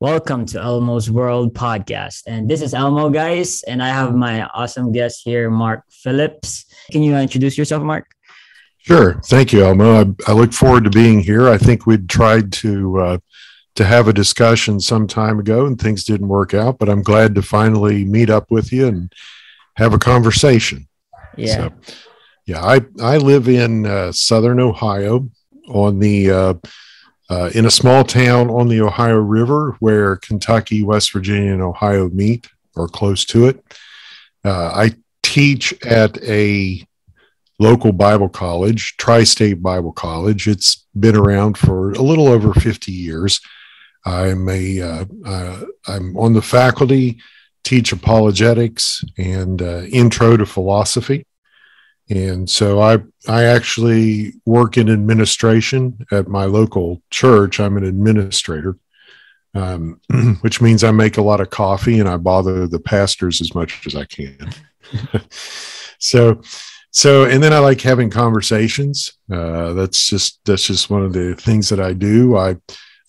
Welcome to Elmo's World podcast. And this is Elmo, guys. And I have my awesome guest here, Mark Phillips. Can you introduce yourself, Mark? Sure. Thank you, Elmo. I, I look forward to being here. I think we'd tried to uh, to have a discussion some time ago and things didn't work out, but I'm glad to finally meet up with you and have a conversation. Yeah. So, yeah, I, I live in uh, Southern Ohio on the uh, uh, in a small town on the Ohio River where Kentucky, West Virginia, and Ohio meet or close to it. Uh, I teach at a local Bible college, Tri State Bible College. It's been around for a little over 50 years. I'm a uh, uh, I'm on the faculty, teach apologetics and uh, intro to philosophy. And so I I actually work in administration at my local church. I'm an administrator, um, which means I make a lot of coffee and I bother the pastors as much as I can. so so and then I like having conversations. Uh, that's just that's just one of the things that I do. I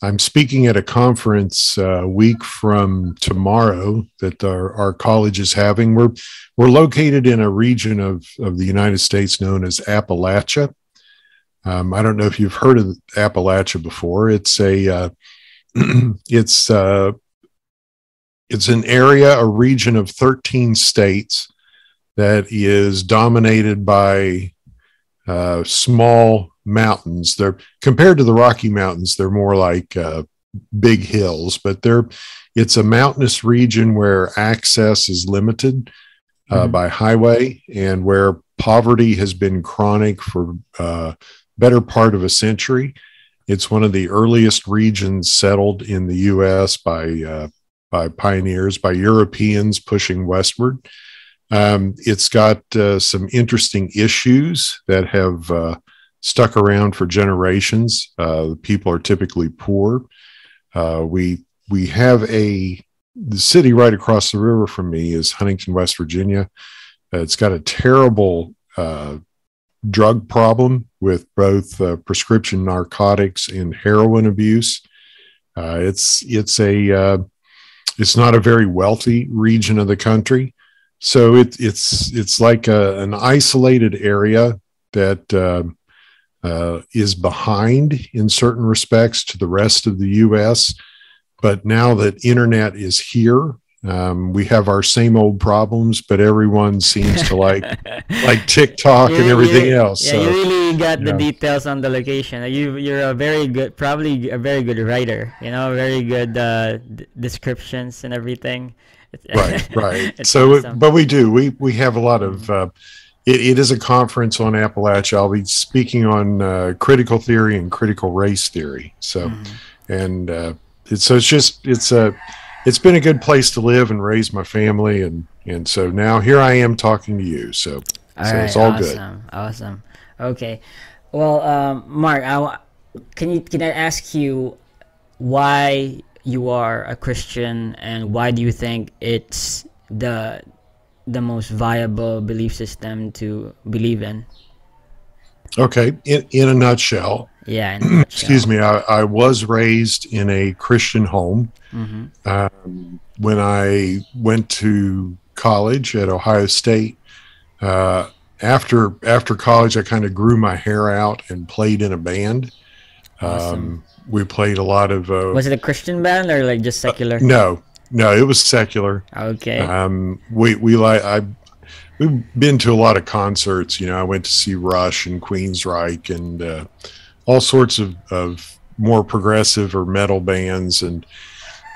I'm speaking at a conference a uh, week from tomorrow that our, our college is having. We're we're located in a region of, of the United States known as Appalachia. Um, I don't know if you've heard of Appalachia before. It's a uh, it's uh, it's an area, a region of 13 states that is dominated by uh, small mountains. They're compared to the Rocky Mountains, they're more like uh, big hills, but they're it's a mountainous region where access is limited uh, mm-hmm. by highway and where poverty has been chronic for uh, better part of a century. It's one of the earliest regions settled in the U.S. by uh, by pioneers, by Europeans pushing westward. Um, it's got uh, some interesting issues that have uh, stuck around for generations. Uh, people are typically poor. Uh, we we have a the city right across the river from me is Huntington, West Virginia. Uh, it's got a terrible uh, drug problem with both uh, prescription narcotics and heroin abuse. Uh, it's it's a it's not a very wealthy region of the country, so it, it's it's like a, an isolated area that uh, is behind in certain respects to the rest of the U.S. But now that internet is here, um, we have our same old problems, but everyone seems to like like TikTok you, and everything else. Yeah, so, you really got the know. details on the location. You you're a very good, probably a very good writer. You know, very good uh, d- descriptions and everything. right, right. so, awesome. but we do. We we have a lot of. Uh, it, it is a conference on Appalachia. I'll be speaking on uh, critical theory and critical race theory. So, mm-hmm. and uh, it's, so it's just it's a it's been a good place to live and raise my family, and and so now here I am talking to you. So, all so right, it's all awesome, good. Awesome. Okay. Well, um, Mark, I, can you can I ask you why you are a Christian and why do you think it's the the most viable belief system to believe in. Okay, in, in a nutshell. Yeah. A nutshell. excuse me. I, I, was raised in a Christian home. Mm-hmm. Um, when I went to college at Ohio State, uh, after after college, I kind of grew my hair out and played in a band. Awesome. Um, we played a lot of. Uh, was it a Christian band or like just secular? Uh, no, no, it was secular. Okay. Um, we we like I we've been to a lot of concerts. You know, I went to see Rush and Queensryche and uh, all sorts of, of more progressive or metal bands and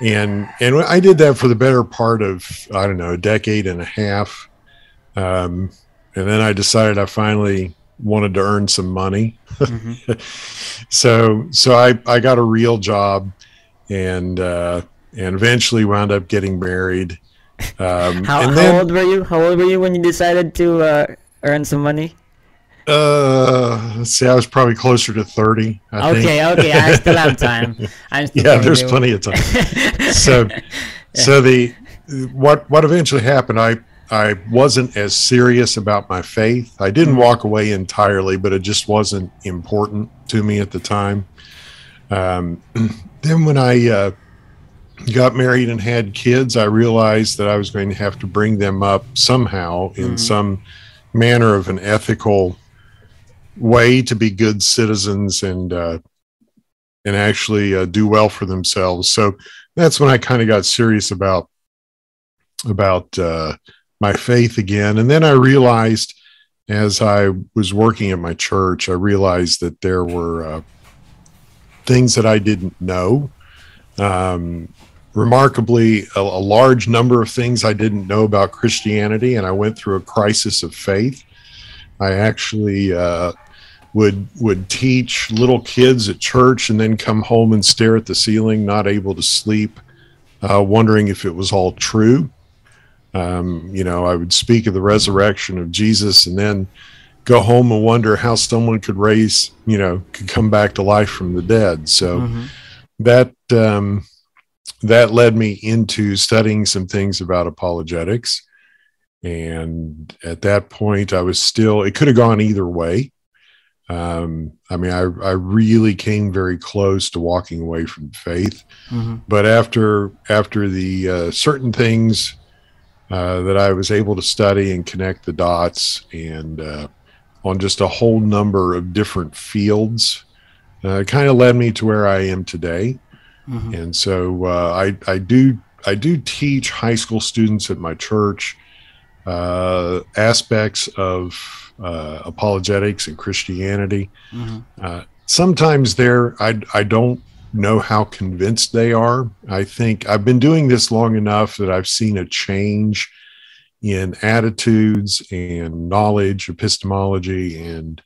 and and I did that for the better part of I don't know a decade and a half. Um, and then I decided I finally wanted to earn some money. Mm-hmm. so so I I got a real job and uh, and eventually wound up getting married. Um, how, how old were you? How old were you when you decided to uh, earn some money? Uh, let's see. I was probably closer to thirty. I okay, think. okay. I still have time. I'm still yeah, there's plenty of time. so, yeah. so the what what eventually happened? I I wasn't as serious about my faith. I didn't mm-hmm. walk away entirely, but it just wasn't important to me at the time. Um, then when I uh, got married and had kids, I realized that I was going to have to bring them up somehow in mm-hmm. some manner of an ethical way to be good citizens and uh, and actually uh, do well for themselves. So that's when I kind of got serious about about uh, my faith again. And then I realized, as I was working at my church, I realized that there were uh, things that I didn't know. Um, remarkably, a, a, large number of things I didn't know about Christianity, and I went through a crisis of faith. I actually uh, would would teach little kids at church, and then come home and stare at the ceiling, not able to sleep, uh, wondering if it was all true. Um, you know, I would speak of the resurrection of Jesus, and then go home and wonder how someone could raise, you know, could come back to life from the dead. So mm-hmm. that um, that led me into studying some things about apologetics. And at that point, I was still, it could have gone either way. Um, I mean, I, I really came very close to walking away from faith. Mm-hmm. But after, after the uh, certain things uh, that I was able to study and connect the dots and uh, on just a whole number of different fields, uh, kind of led me to where I am today. Mm-hmm. And so uh, I, I do I do teach high school students at my church uh, aspects of uh, apologetics and Christianity. Mm-hmm. Uh, sometimes they're I I don't know how convinced they are. I think I've been doing this long enough that I've seen a change in attitudes and knowledge, epistemology, and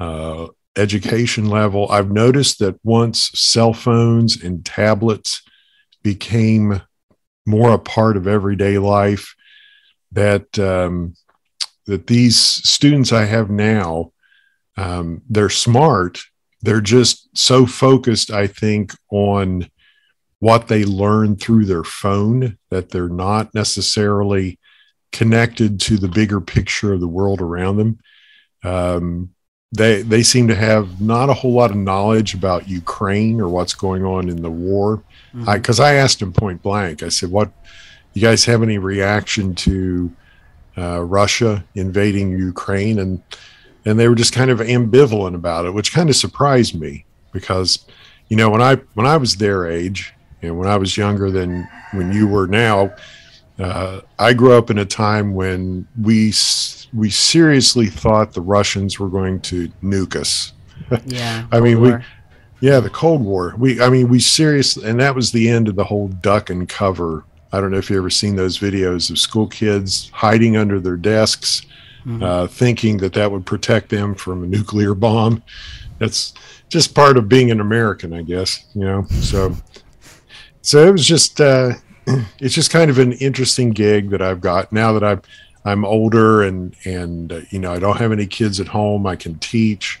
uh, education level, I've noticed that once cell phones and tablets became more a part of everyday life, that um, that these students I have now, um, they're smart. They're just so focused, I think, on what they learn through their phone that they're not necessarily connected to the bigger picture of the world around them. Um, they they seem to have not a whole lot of knowledge about Ukraine or what's going on in the war. Because mm-hmm. I, I, asked him point blank, I said, "What? You guys have any reaction to uh, Russia invading Ukraine?" And and they were just kind of ambivalent about it, which kind of surprised me because, you know, when I when I was their age and when I was younger than when you were now, uh, I grew up in a time when we we seriously thought the Russians were going to nuke us. Yeah. I mean, War. we, yeah, the Cold War. We, I mean, we seriously, and that was the end of the whole duck and cover. I don't know if you ever seen those videos of school kids hiding under their desks, mm-hmm. uh, thinking that that would protect them from a nuclear bomb. That's just part of being an American, I guess. You know, so so it was just. Uh, it's just kind of an interesting gig that I've got now that I've I'm older and and uh, you know I don't have any kids at home. I can teach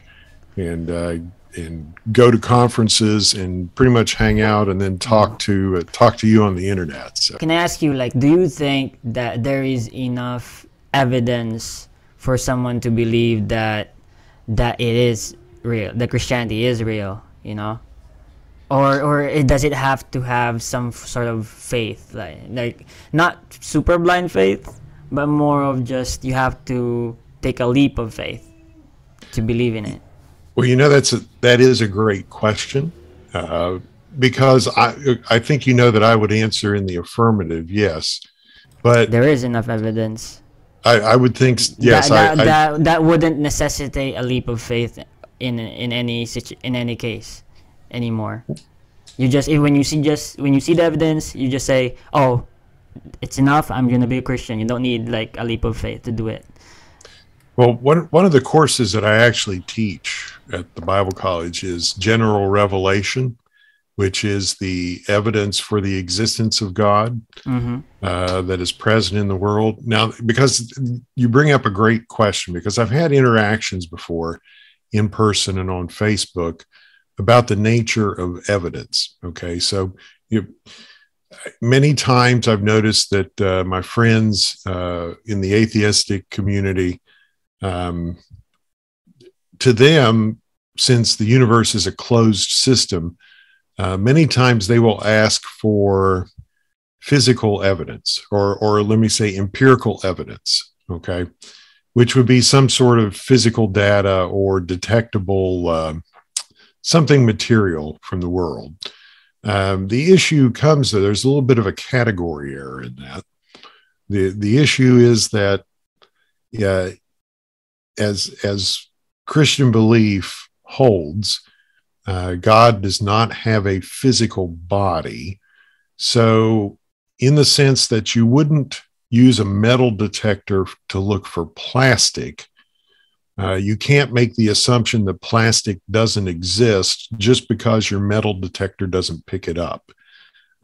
and uh, and go to conferences and pretty much hang out and then talk to uh, talk to you on the internet. So. Can I ask you, like, do you think that there is enough evidence for someone to believe that that it is real, that Christianity is real? You know, or or it, does it have to have some sort of faith, like like not super blind faith? But more of just you have to take a leap of faith to believe in it. Well, you know that's a, that is a great question uh, because I I think you know that I would answer in the affirmative, yes, but there is enough evidence. I, I would think yes. That, that, I, that, that wouldn't necessitate a leap of faith in in any situ- in any case anymore. You just when you see just when you see the evidence, you just say, "Oh, it's enough. I'm going to be a Christian. You don't need like a leap of faith to do it. Well, one one of the courses that I actually teach at the Bible College is General Revelation, which is the evidence for the existence of God mm-hmm. uh, that is present in the world. Now, because you bring up a great question, because I've had interactions before in person and on Facebook about the nature of evidence. Okay, so you many times I've noticed that uh, my friends uh, in the atheistic community, um, to them, since the universe is a closed system, uh, many times they will ask for physical evidence or or let me say empirical evidence okay? Which would be some sort of physical data or detectable uh, something material from the world um, the issue comes that there's a little bit of a category error in that the the issue is that yeah as as christian belief holds uh, god does not have a physical body so in the sense that you wouldn't use a metal detector to look for plastic. Uh, you can't make the assumption that plastic doesn't exist just because your metal detector doesn't pick it up.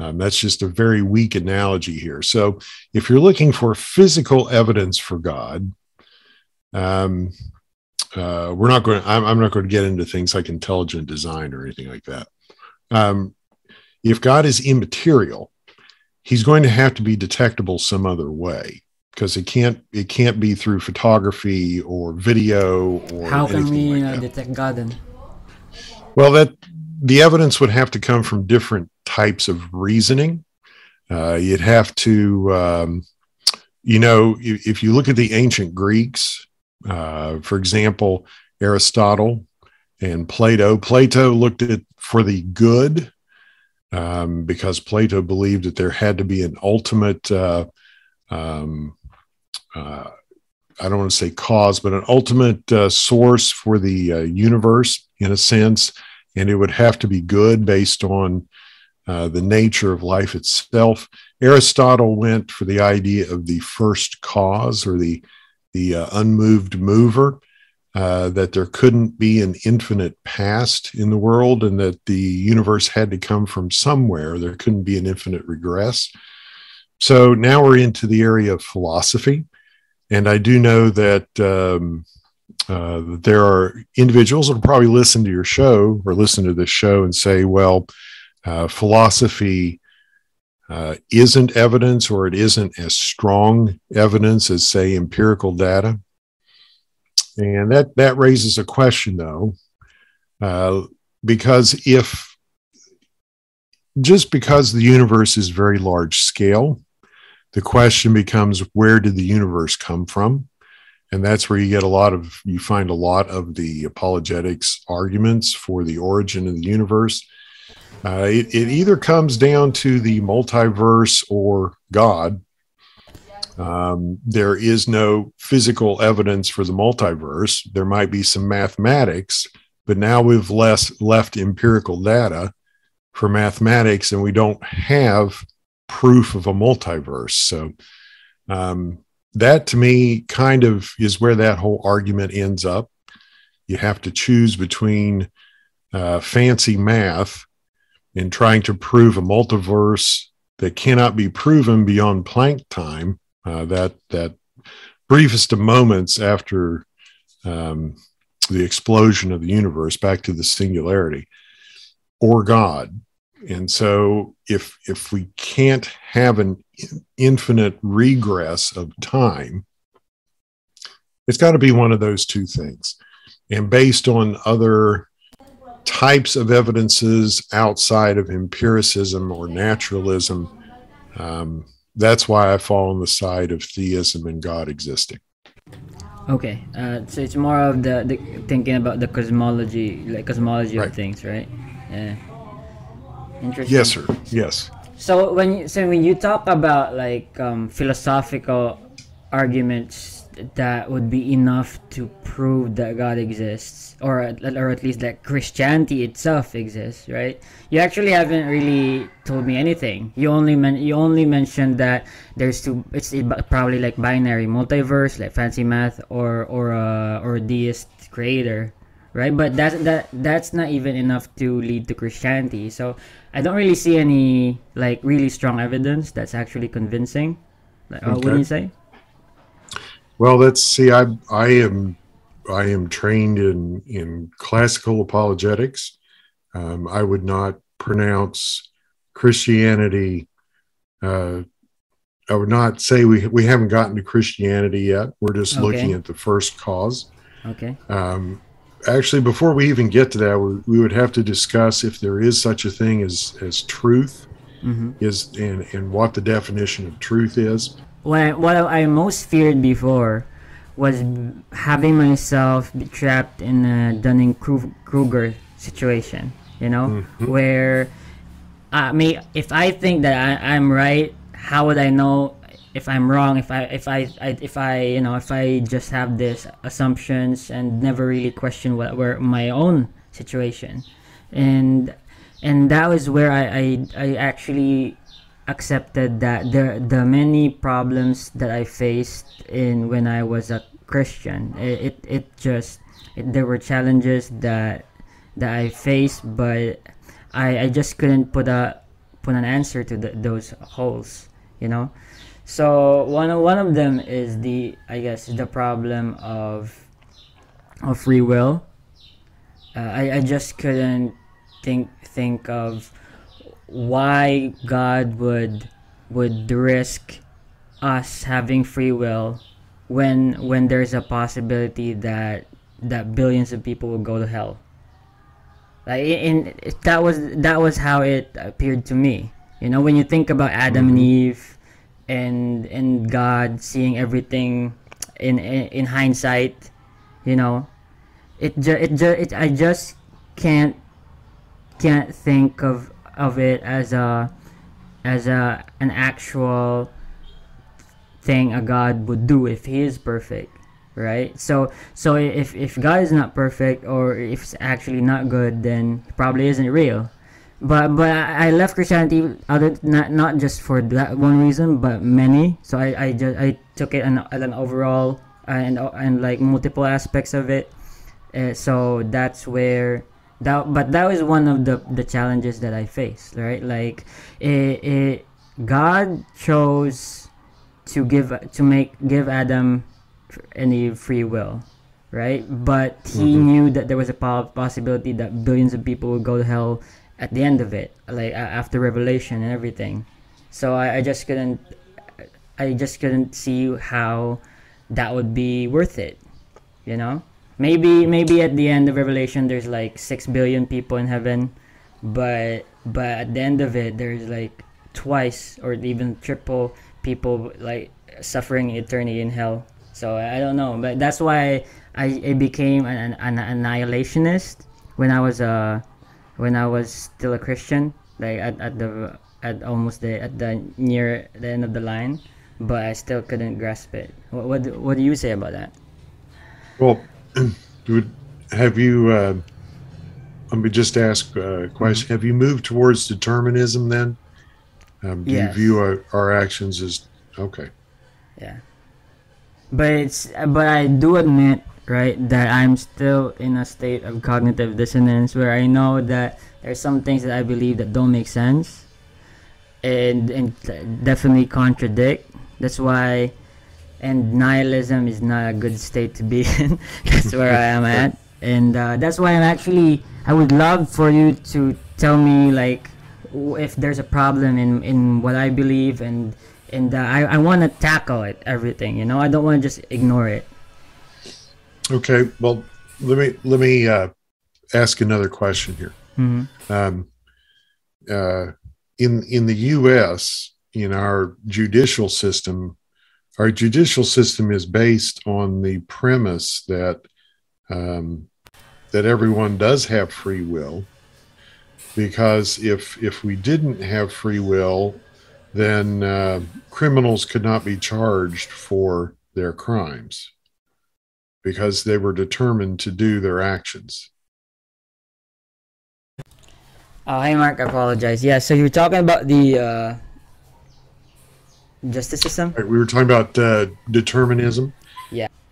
Um, that's just a very weak analogy here. So, if you're looking for physical evidence for God, um, uh, we're not going. I'm, I'm, not going to get into things like intelligent design or anything like that. Um, if God is immaterial, he's going to have to be detectable some other way because it can't it can't be through photography or video or how can we like uh, detect god then well that the evidence would have to come from different types of reasoning. Uh, you'd have to um, you know if, if, you look at the ancient greeks uh, for example aristotle and plato plato looked at for the good um, because Plato believed that there had to be an ultimate, uh, um, uh, I don't want to say cause, but an ultimate uh, source for the uh, universe in a sense. And it would have to be good based on uh, the nature of life itself. Aristotle went for the idea of the first cause or the, the uh, unmoved mover. Uh, that there couldn't be an infinite past in the world and that the universe had to come from somewhere. There couldn't be an infinite regress. So now we're into the area of philosophy. And I do know that, um, uh, there are individuals that will probably listen to your show or listen to this show and say, well, uh, philosophy uh, isn't evidence or it isn't as strong evidence as, say, empirical data. And that, that raises a question, though, uh, because if just because the universe is very large scale, the question becomes where did the universe come from? And that's where you get a lot of, you find a lot of the apologetics arguments for the origin of the universe. Uh, it, it either comes down to the multiverse or God, um, there is no physical evidence for the multiverse. There might be some mathematics, but now we've less left empirical data for mathematics, and we don't have proof of a multiverse. So um, that to me kind of is where that whole argument ends up. You have to choose between uh, fancy math and trying to prove a multiverse that cannot be proven beyond Planck time uh, that that briefest of moments after um, the explosion of the universe back to the singularity or God. And so if if we can't have an infinite regress of time, it's got to be one of those two things. And based on other types of evidences outside of empiricism or naturalism, um, that's why I fall on the side of theism and God existing. Okay, uh, so it's more of the, the thinking about the cosmology, like cosmology right. of things, right? Yeah. Interesting. Yes, sir. Yes. So when you, so when you talk about like um, philosophical arguments that would be enough to prove that God exists, or or at least that Christianity itself exists, right? You actually haven't really told me anything. You only men- you only mentioned that there's two. It's probably like binary multiverse, like fancy math, or or uh, or deist creator, right? But that's that that's not even enough to lead to Christianity. So I don't really see any like really strong evidence that's actually convincing. Like, okay. What do you say? Well, let's see. I I am I am trained in in classical apologetics. Um, I would not pronounce Christianity. Uh, I would not say we we haven't gotten to Christianity yet. We're just okay. looking at the first cause. Okay. Um, actually, before we even get to that, we, we would have to discuss if there is such a thing as as truth, Mm-hmm. is and and what the definition of truth is. what what I most feared before was having myself be trapped in a Dunning Kruger situation. You know, where I mean, if I think that I, I'm right, how would I know if I'm wrong? If I if I, I if I you know if I just have these assumptions and never really question what were my own situation, and and that was where I I, I actually accepted that the the many problems that I faced in when I was a Christian it it, it just it, there were challenges that that I faced but I, I just couldn't put a put an answer to the, those holes you know so one of, one of them is the I guess the problem of of free will uh, I, I just couldn't think think of why God would would risk us having free will when when there's a possibility that that billions of people will go to hell. Like in, in that was that was how it appeared to me. You know, when you think about Adam and Eve and and God seeing everything in in, in hindsight, you know, it ju- it ju- it I just can't can't think of of it as a as a an actual thing a God would do if he is perfect right? So so if if God is not perfect or if it's actually not good then he probably isn't real but but I, left Christianity other not not just for that one reason but many. So I I just I took it an, at an overall and and like multiple aspects of it. Uh, so that's where that but that was one of the the challenges that I faced right? Like it, it God chose to give to make give Adam any free will right? But he knew that there was a possibility that billions of people would go to hell at the end of it like a- after revelation and everything. So I, I just couldn't I just couldn't see how that would be worth it you know? Maybe maybe at the end of revelation there's like 6 billion people in heaven but but at the end of it there's like twice or even triple people like suffering eternity in hell. So i don't know but that's why i, I became an, an, an annihilationist when i was uh when i was still a christian like at, at the at almost the at the near the end of the line but i still couldn't grasp it what what, do- what do you say about that Well, would have you? Uh, let me just ask a question. Have you moved towards determinism then? Um, do Yes. you view our, our actions as okay? Yeah. But it's but I do admit, right, that I'm still in a state of cognitive dissonance where I know that there's some things that I believe that don't make sense and and definitely contradict. That's why and nihilism is not a good state to be in. that's where I am at. And uh, that's why I'm actually I would love for you to tell me like if there's a problem in in what I believe and and uh, I, I want to tackle it everything you know I don't want to just ignore it Okay. Well, let me let me uh, ask another question here. hmm Um, uh, in in the U.S., in our judicial system, our judicial system is based on the premise that um, that everyone does have free will, because if if we didn't have free will, then uh, criminals could not be charged for their crimes because they were determined to do their actions. oh hey Mark I apologize yeah so you're talking about the uh, justice system Right, we were talking about uh, determinism.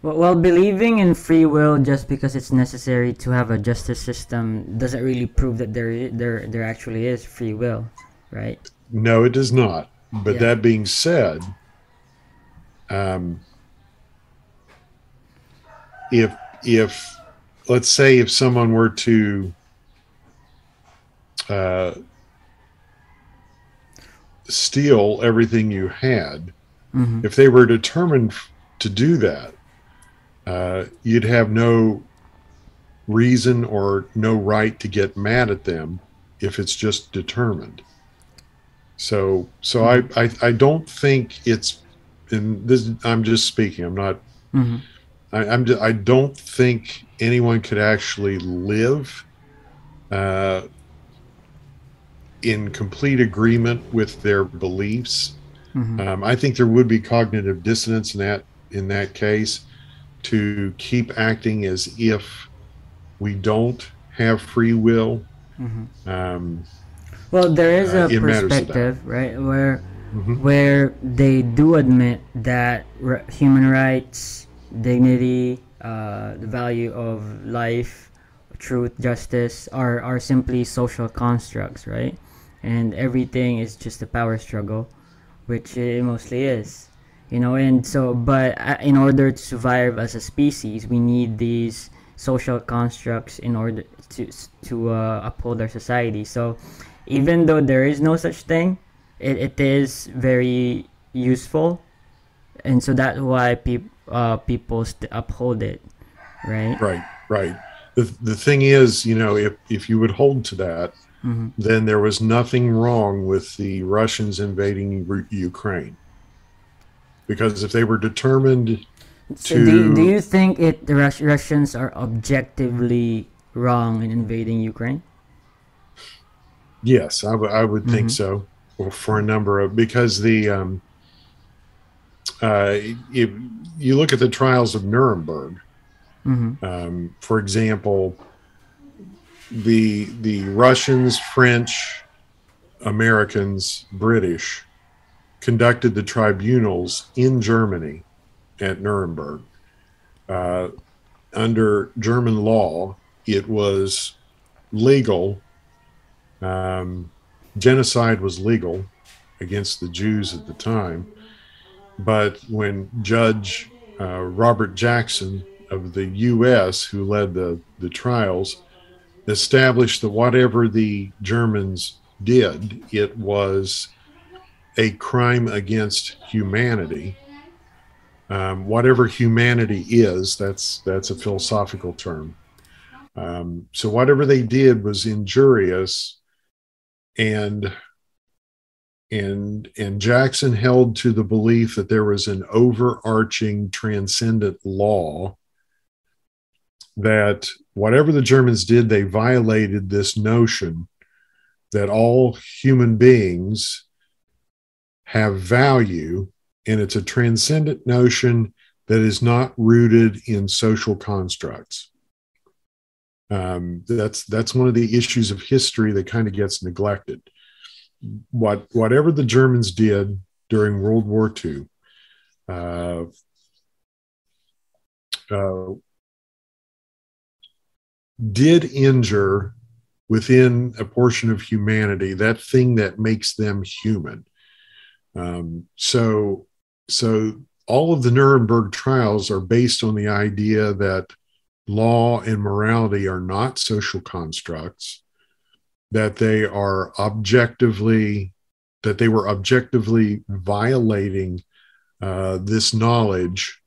well, well believing in free will just because it's necessary to have a justice system doesn't really prove that there there there actually is free will right No, it does not. But Yeah. that being said, um, if if let's say if someone were to uh, steal everything you had, mm-hmm. if they were determined to do that, uh, you'd have no reason or no right to get mad at them if it's just determined. So, so I, I, I don't think it's, and this, I'm just speaking. I'm not. Mm-hmm. I, I'm. Just, I don't think anyone could actually live uh, in complete agreement with their beliefs. Mm-hmm. Um, I think there would be cognitive dissonance in that in that case to keep acting as if we don't have free will. Mm-hmm. Um, Well, there is Uh, a it matters to them. perspective, right, where mhm. where they do admit that r- human rights, dignity, uh, the value of life, truth, justice are are simply social constructs, right? And everything is just a power struggle, which it mostly is, you know. And so, but uh, in order to survive as a species, we need these social constructs in order to to uh, uphold our society. So, even though there is no such thing, it, it is very useful and so that's why peop, uh, people st- uphold it right Right, right. The, the thing is, you know, if, if you would hold to that, Mhm. then there was nothing wrong with the Russians invading Ukraine. Because if they were determined, so do, to- do you think it the Rus- russians are objectively wrong in invading ukraine yes, I would I would think Mhm. so well, for a number of, because the, um, uh, if you look at the trials of Nuremberg, mm-hmm. Um, for example, the the Russians, French, Americans, British conducted the tribunals in Germany at Nuremberg. Uh, under German law, it was legal. Um, genocide was legal against the Jews at the time, but when Judge uh, Robert Jackson of the U.S., who led the, the trials, established that whatever the Germans did, it was a crime against humanity. Um, whatever humanity is, that's that's a philosophical term. Um, so whatever they did was injurious, and and and Jackson held to the belief that there was an overarching transcendent law that whatever the Germans did, they violated this notion that all human beings have value, and it's a transcendent notion that is not rooted in social constructs. Um, that's that's one of the issues of history that kind of gets neglected. What whatever the Germans did during World War II, uh, uh, did injure within a portion of humanity that thing that makes them human. Um, so, so all of the Nuremberg trials are based on the idea that law and morality are not social constructs, that they are objectively, that they were objectively violating uh, this knowledge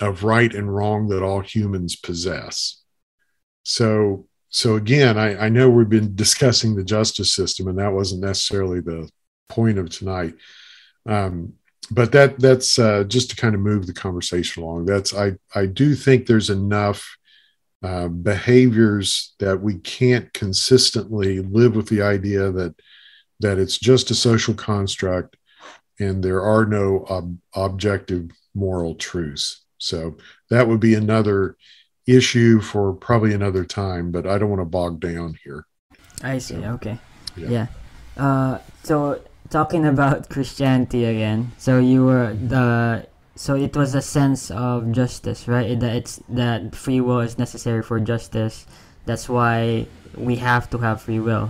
of right and wrong that all humans possess. So, so again, I, I know we've been discussing the justice system, and that wasn't necessarily the point of tonight. Um, but that that's uh, just to kind of move the conversation along. That's I I do think there's enough uh, behaviors that we can't consistently live with the idea that that it's just a social construct and there are no ob- objective moral truths. So that would be another issue for probably another time, but I don't want to bog down here. i see okay Yeah. yeah, Uh, so talking about christianity again so you were the so it was a sense of justice right that it's that free will is necessary for justice that's why we have to have free will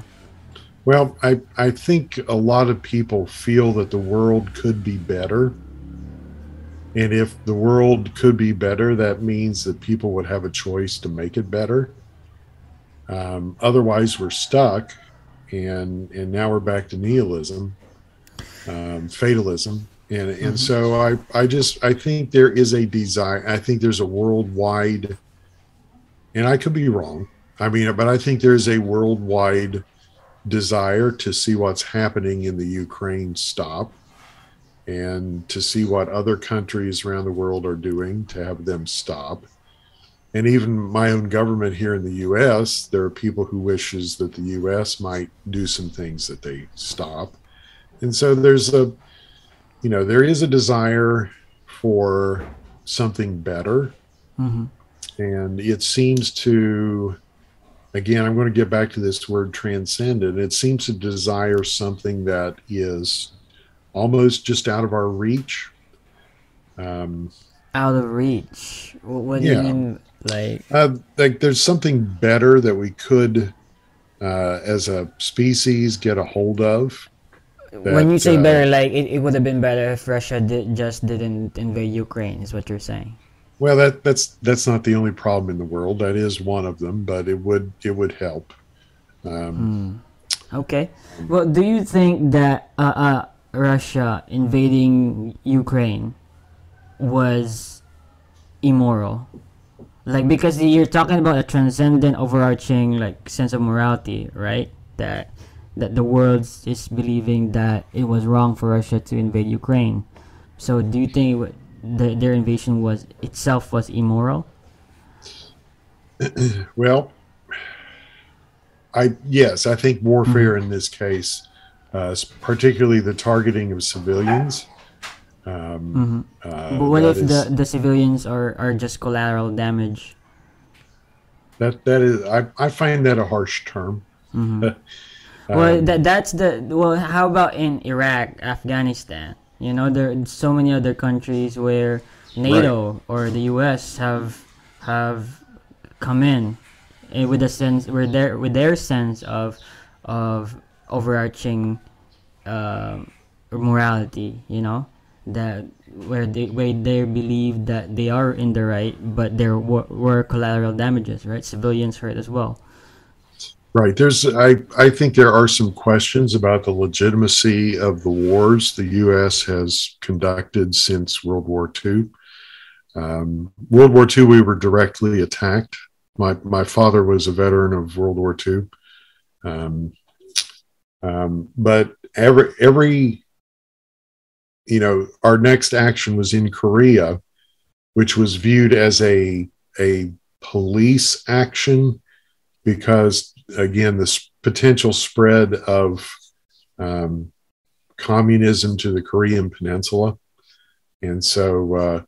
Well, I, I think a lot of people feel that the world could be better. And if the world could be better, that means that people would have a choice to make it better. Um, otherwise, we're stuck, and and now we're back to nihilism, um, fatalism, and and mm-hmm. so I I just I think there is a desire. I think there's a worldwide and I could be wrong. I mean, but I think there's a worldwide desire to see what's happening in the Ukraine stop and to see what other countries around the world are doing to have them stop. And even my own government here in the US, there are people who wishes that the US might do some things that they stop. And so there's a you know, there is a desire for something better. Mm-hmm. And it seems to again, I'm going to get back to this word transcendent. It seems to desire something that is almost just out of our reach. Um, out of reach. What do yeah. you mean? Like, uh, like there's something better that we could, uh, as a species, get a hold of. When you say uh, better, like it, it would have been better if Russia did, just didn't invade Ukraine, is what you're saying. Well, that that's that's not the only problem in the world. That is one of them, but it would it would help. Um, hmm. Okay. Well, do you think that uh, uh, Russia invading Ukraine was immoral? Like because you're talking about a transcendent, overarching like sense of morality, right? That that the world is believing that it was wrong for Russia to invade Ukraine. So, do you think the, their invasion was itself was immoral? well, I yes, I think warfare mm-hmm. in this case, uh, particularly the targeting of civilians. Um, mm-hmm. uh, but what if is, the, the civilians are, are just collateral damage? That that is, I, I find that a harsh term. Mm-hmm. um, well, that that's the well. How about in Iraq, Afghanistan? You know, there are so many other countries where NATO right. or the U.S. have have come in eh, with a sense with their with their sense of of overarching uh, morality. You know that where they where they believe that they are in the right, but there were, were collateral damages, right? Civilians hurt as well. Right. There's, I, I think there are some questions about the legitimacy of the wars the U.S. has conducted since World War II. Um, World War II, we were directly attacked. My, my father was a veteran of World War II. Um, um, but every, every, you know, our next action was in Korea, which was viewed as a, a police action because again, this potential spread of um, communism to the Korean Peninsula. And so uh,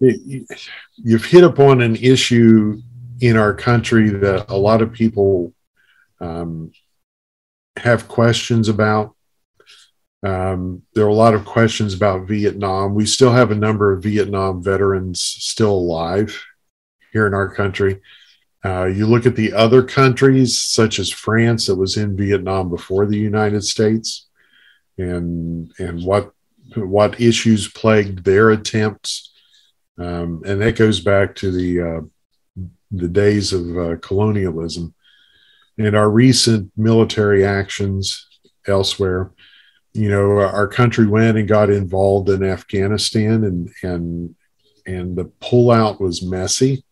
it, you've hit upon an issue in our country that a lot of people um, have questions about. Um, there are a lot of questions about Vietnam. We still have a number of Vietnam veterans still alive here in our country. Uh, you look at the other countries, such as France, that was in Vietnam before the United States, and and what what issues plagued their attempts, um, and that goes back to the uh, the days of uh, colonialism, and our recent military actions elsewhere. You know, our country went and got involved in Afghanistan, and and and the pullout was messy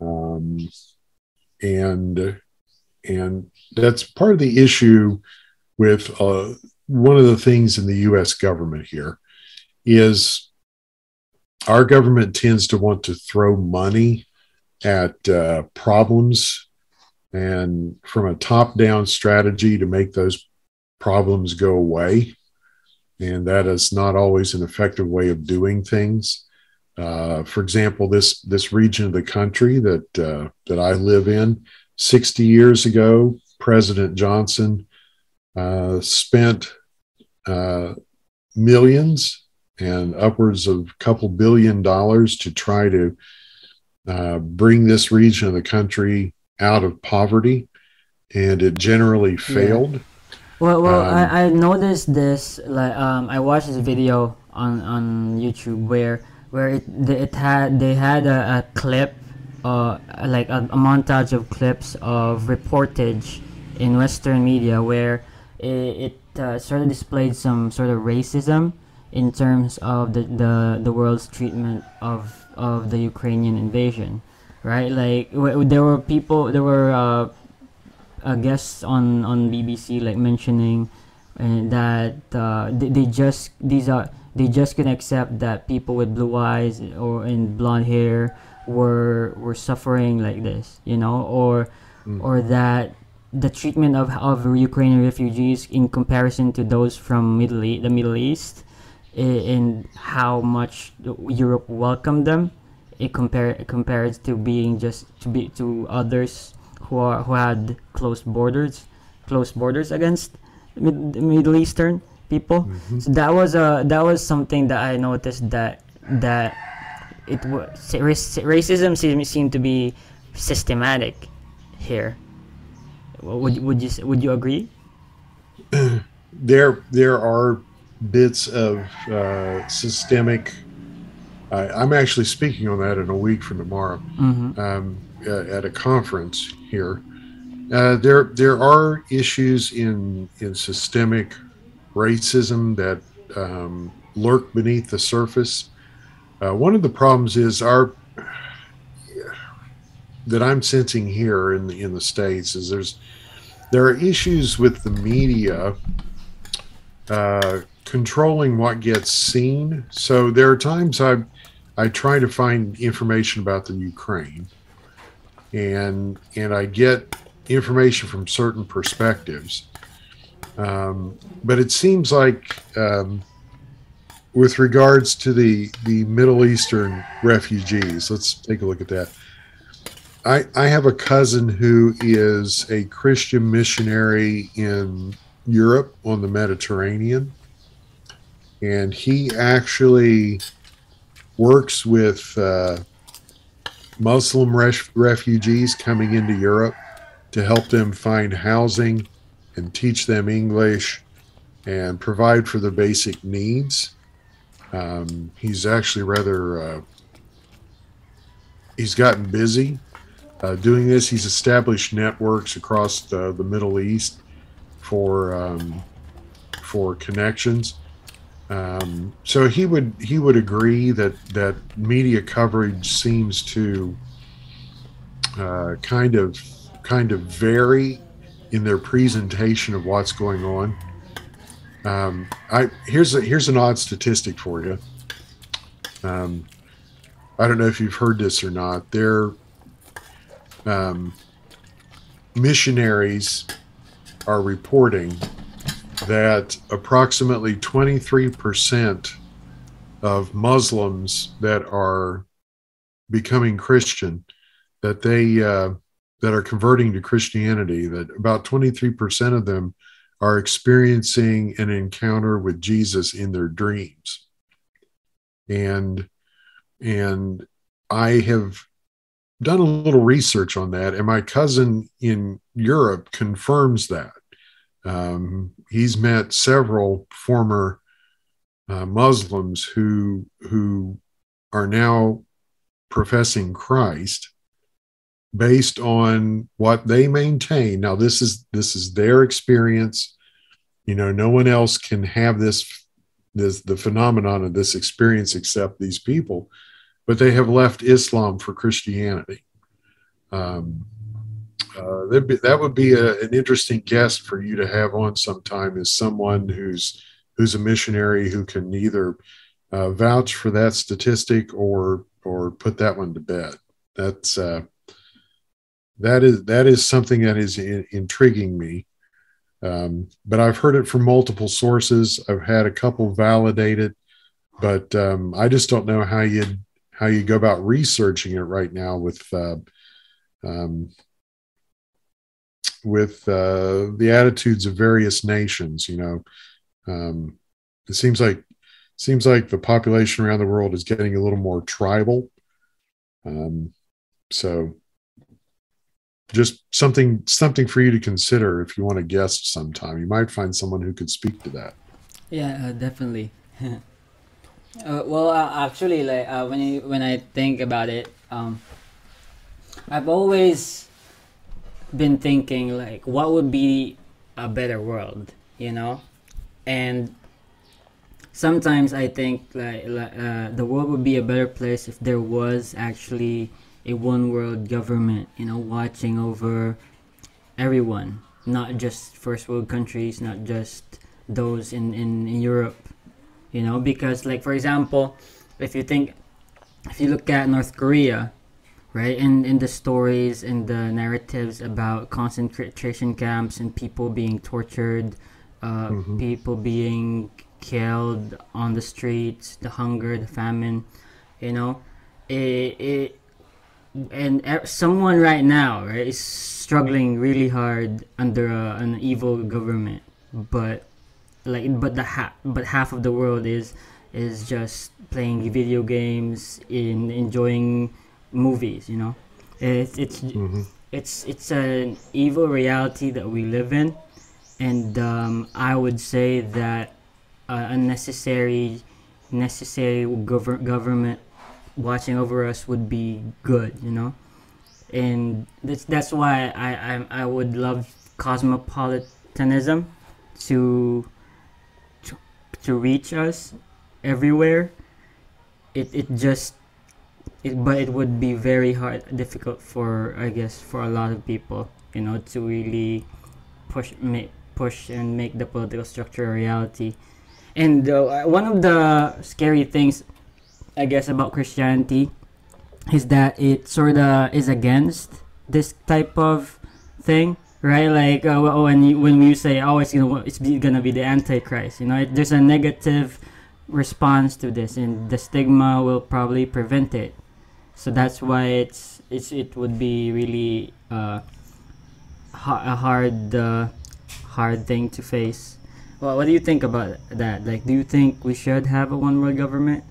um, and and that's part of the issue with uh, one of the things in the U.S. government here is our government tends to want to throw money at uh, problems and from a top-down strategy to make those problems go away and that is not always an effective way of doing things uh, for example, this this region of the country that uh, that I live in, 60 years ago, President Johnson uh, spent uh, millions and upwards of a couple billion dollars to try to uh, bring this region of the country out of poverty, and it generally failed. Yeah. Well, well, um, I, I noticed this. Like, um, I watched this video on on YouTube where where it it had they had a, a clip uh, like a, a, montage of clips of reportage in Western media where it, it uh, sort of displayed some sort of racism in terms of the, the, the world's treatment of, of the Ukrainian invasion, right? Like there were people, there were uh, uh, guests on on BBC like mentioning and that uh, they, they just these are they just can accept that people with blue eyes or in blonde hair were were suffering like this, you know, or mm. or that the treatment of of Ukrainian refugees in comparison to those from Middle e- the Middle East, and how much Europe welcomed them, it compare compared to being just to be to others who are who had closed borders, closed borders against Mid- Middle Eastern people. Mm-hmm. So that was a that was something that I noticed that that it was racism seemed, seemed to be systematic here. Would would you would you agree? there there are bits of uh, systemic. I'm actually speaking on that in a week from tomorrow mm-hmm. um, at a conference here uh, there there are issues in in systemic racism that um, lurk beneath the surface. Uh, one of the problems is our that I'm sensing here in the in the states is there's there are issues with the media uh, controlling what gets seen. So there are times I I try to find information about the Ukraine, and and I get information from certain perspectives. Um, but it seems like, um, with regards to the the Middle Eastern refugees, let's take a look at that. I, I have a cousin who is a Christian missionary in Europe on the Mediterranean, and he actually works with uh, Muslim ref- refugees coming into Europe to help them find housing and teach them English and provide for their basic needs. Um, he's actually rather, uh, he's gotten busy uh, doing this. He's established networks across the, the Middle East for um, for connections. Um, so he would he would agree that that media coverage seems to uh, kind of kind of vary in their presentation of what's going on. Um, I here's a, here's an odd statistic for you. Um, I don't know if you've heard this or not. Their um, missionaries are reporting that approximately 23% of Muslims that are becoming Christian that they uh, that are converting to Christianity, that about 23% of them are experiencing an encounter with Jesus in their dreams. And and I have done a little research on that, and my cousin in Europe confirms that. Um, he's met several former uh, Muslims who who are now professing Christ, based on what they maintain. Now this is this is their experience. You know no one else can have this this the phenomenon of this experience except these people but they have left islam for christianity. Um, uh, be, that would be a, an interesting guest for you to have on sometime is someone who's who's a missionary who can either uh, vouch for that statistic or or put that one to bed. That's uh, that is that is something that is in, intriguing me. Um, but I've heard it from multiple sources. I've had a couple validate it, but um, I just don't know how you how you go about researching it right now with uh, um, with uh, the attitudes of various nations. You know, um, it seems like seems like the population around the world is getting a little more tribal. Um, so just something something for you to consider if you want to guest sometime. You might find someone who could speak to that. Yeah, uh, definitely. uh, well, uh, actually, like uh, when you, when I think about it, um, I've always been thinking like, what would be a better world, you know, and sometimes I think like, like uh, the world would be a better place if there was actually a one world government, you know, watching over everyone, not just first world countries, not just those in, in, in Europe, you know, because like for example, if you think, if you look at North Korea, right, in, in the stories and the narratives about concentration camps and people being tortured, uh, mm-hmm. people being killed on the streets, the hunger, the famine, you know, it, it and someone right now right is struggling really hard under a, an evil government. But like but the ha- but half of the world is is just playing video games in enjoying movies you know? It's it's mm-hmm. it's it's an evil reality that we live in. And um, i would say that uh, a necessary necessary gov- government watching over us would be good, you know, and that's that's why I I, I would love cosmopolitanism to to, to reach us everywhere. It it just it, but it would be very hard difficult for I guess for a lot of people, you know, to really push make push and make the political structure a reality. And uh, one of the scary things I guess about Christianity is that it sort of is against this type of thing, right? Like uh, when you, when you say, "Oh, it's gonna it's gonna be the Antichrist," you know, it, there's a negative response to this, and the stigma will probably prevent it. So that's why it's it's it would be really uh, a hard uh, hard thing to face. Well, what do you think about that? Like, do you think we should have a one world government?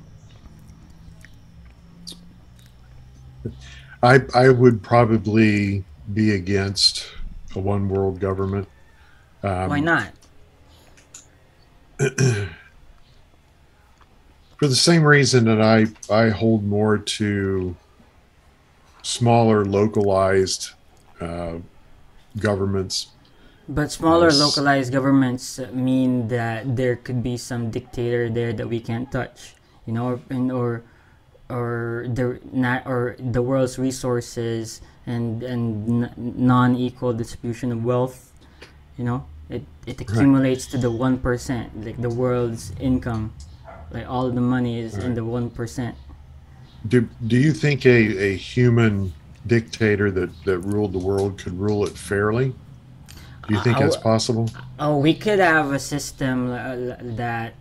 I I would probably be against a one world government. Um, Why not? for the same reason that I I hold more to smaller localized uh, governments. But smaller yes. localized governments mean that there could be some dictator there that we can't touch, you know, and or or the not or the world's resources and and non-equal distribution of wealth you know? It it accumulates right. to the 1% like the world's income. Like all the money is right. in the 1% do do you think a a human dictator that that ruled the world could rule it fairly? Do you think uh, that's possible? Oh we could have a system that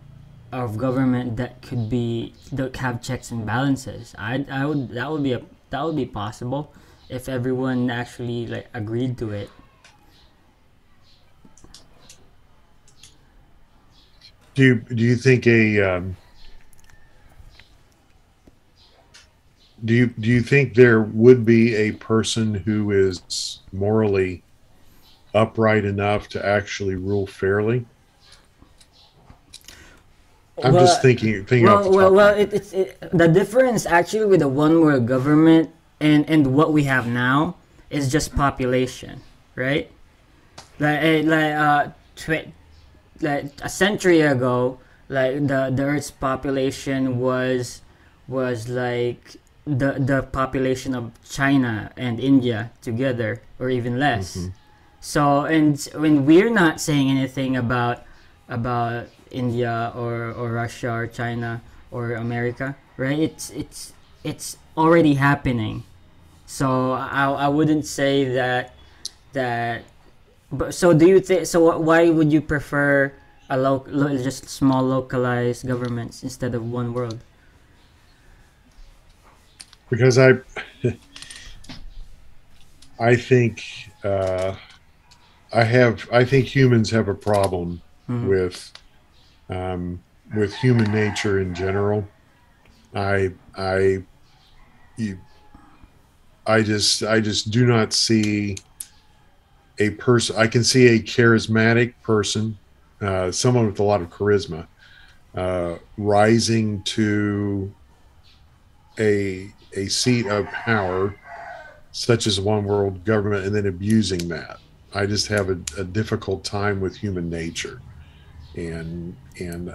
of government that could be that have checks and balances. I I would that would be a that would be possible if everyone actually like agreed to it. Do you do you think a um, do you do you think there would be a person who is morally upright enough to actually rule fairly? I'm well, just thinking. thinking well, well, well. It, it's it, the difference actually with the one world government and and what we have now is just population, right? Like eh, like uh, tw- like a century ago, like the the Earth's population was was like the the population of China and India together, or even less. Mm-hmm. So and when we're not saying anything about about India or, or Russia or China or America, right? It's it's it's already happening. So I, I wouldn't say that that. But so do you think? So why would you prefer a lo- lo- just small localized governments instead of one world? Because I I think uh, I have I think humans have a problem mm-hmm. with um, with human nature in general. I I you, I just I just do not see a person. I can see a charismatic person, uh, someone with a lot of charisma, uh, rising to a a seat of power, such as one world government, and then abusing that. I just have a, a difficult time with human nature and and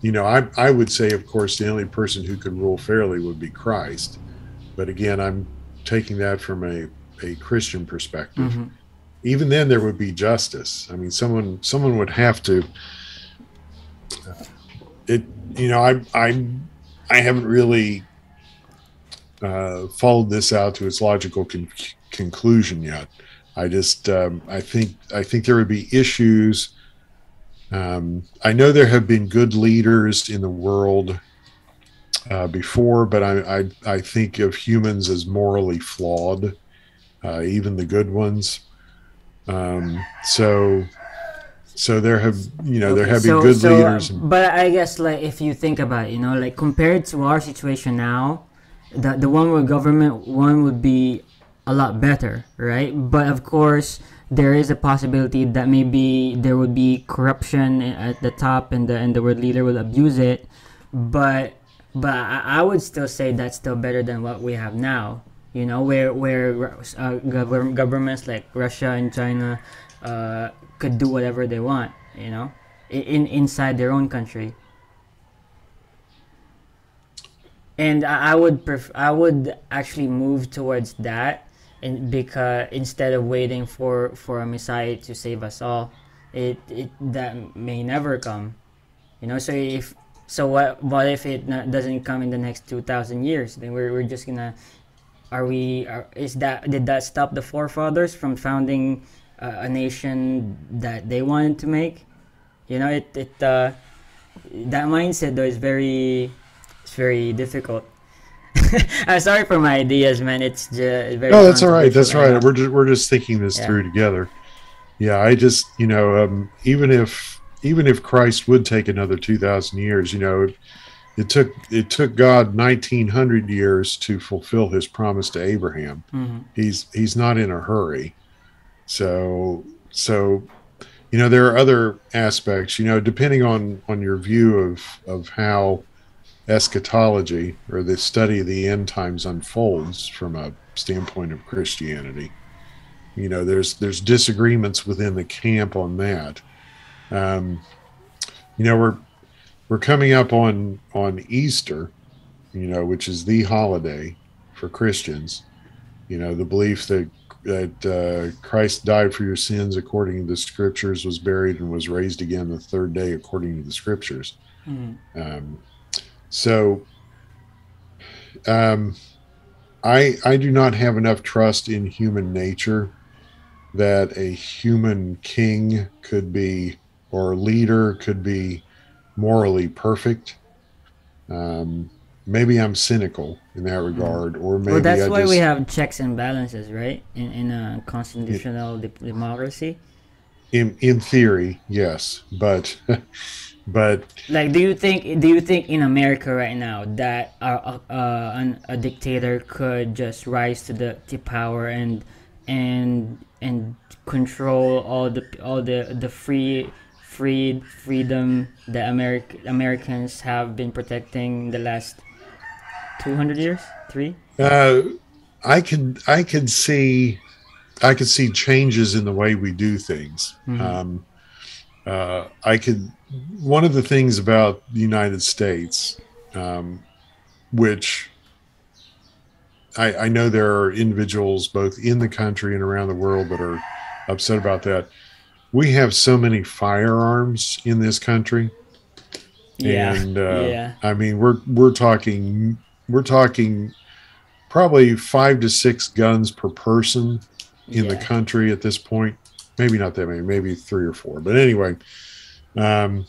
you know I I would say of course the only person who could rule fairly would be Christ, but again I'm taking that from a, a Christian perspective, mm-hmm. even then there would be justice. I mean, someone someone would have to. Uh, it you know I I I haven't really uh, followed this out to its logical con- conclusion yet. I just um, I think I think there would be issues. Um, I know there have been good leaders in the world uh, before, but I, I, I think of humans as morally flawed, uh, even the good ones. Um, so so there have you know okay, there have so, been good so, leaders. And, but I guess like if you think about it, you know, like compared to our situation now, the the one with government one would be a lot better, right? But of course, there is a possibility that maybe there would be corruption at the top, and the and the world leader will abuse it. But but I, would still say that's still better than what we have now. You know, where where uh, governments like Russia and China uh, could do whatever they want. You know, in inside their own country. And I, I would pref- I would actually move towards that, and because instead of waiting for for a Messiah to save us all, it it that may never come. You know, so if so what what if it not, doesn't come in the next 2000 years? Then we're, we're just gonna are we are, is that did that stop the forefathers from founding uh, a nation that they wanted to make? You know, it it uh, that mindset though is very it's very difficult. I'm sorry for my ideas, man. It's just very. No, that's all right. That's right. We're just we're just thinking this yeah. through together. Yeah, I just you know um, even if even if Christ would take another 2000 years, you know, it took it took God 1900 years to fulfill his promise to Abraham. Mm-hmm. He's he's not in a hurry. So so you know there are other aspects, you know, depending on on your view of of how eschatology or the study of the end times unfolds from a standpoint of Christianity. You know, there's there's disagreements within the camp on that. Um, you know, we're we're coming up on on Easter, you know, which is the holiday for Christians. You know, the belief that that uh, Christ died for your sins according to the Scriptures, was buried, and was raised again the third day according to the Scriptures. Mm-hmm. Um, so, um, I I do not have enough trust in human nature that a human king could be or leader could be morally perfect. Um, maybe I'm cynical in that regard, or maybe well, that's I why just, we have checks and balances, right? In in a constitutional democracy. In in theory, yes, but but like, do you think do you think in America right now that uh, uh, an, a dictator could just rise to the to power and and and control all the all the the free freed freedom that Americ- Americans have been protecting the last 200 years, three. Uh, I can I can see I can see changes in the way we do things. Mm-hmm. Um, uh, I could one of the things about the United States, um, which I, I know there are individuals both in the country and around the world that are upset about that we have so many firearms in this country. Yeah. And uh, yeah. I mean, we're we're talking we're talking probably five to six guns per person in yeah. the country at this point. Maybe not that many, maybe three or four. But anyway, um,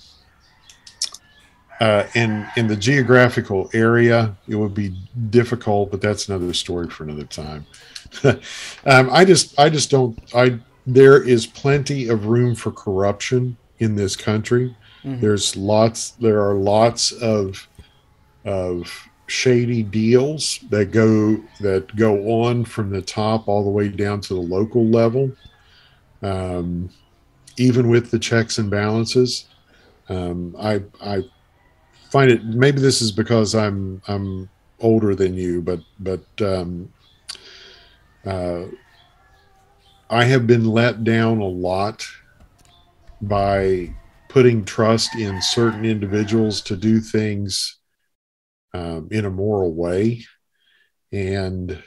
uh, in in the geographical area, it would be difficult, but that's another story for another time. um, I just I just don't I there is plenty of room for corruption in this country. Mm-hmm. There's lots. There are lots of of shady deals that go that go on from the top all the way down to the local level. Um, even with the checks and balances, um, I I find it. Maybe this is because I'm I'm older than you, but but um, uh, I have been let down a lot by putting trust in certain individuals to do things um, in a moral way. And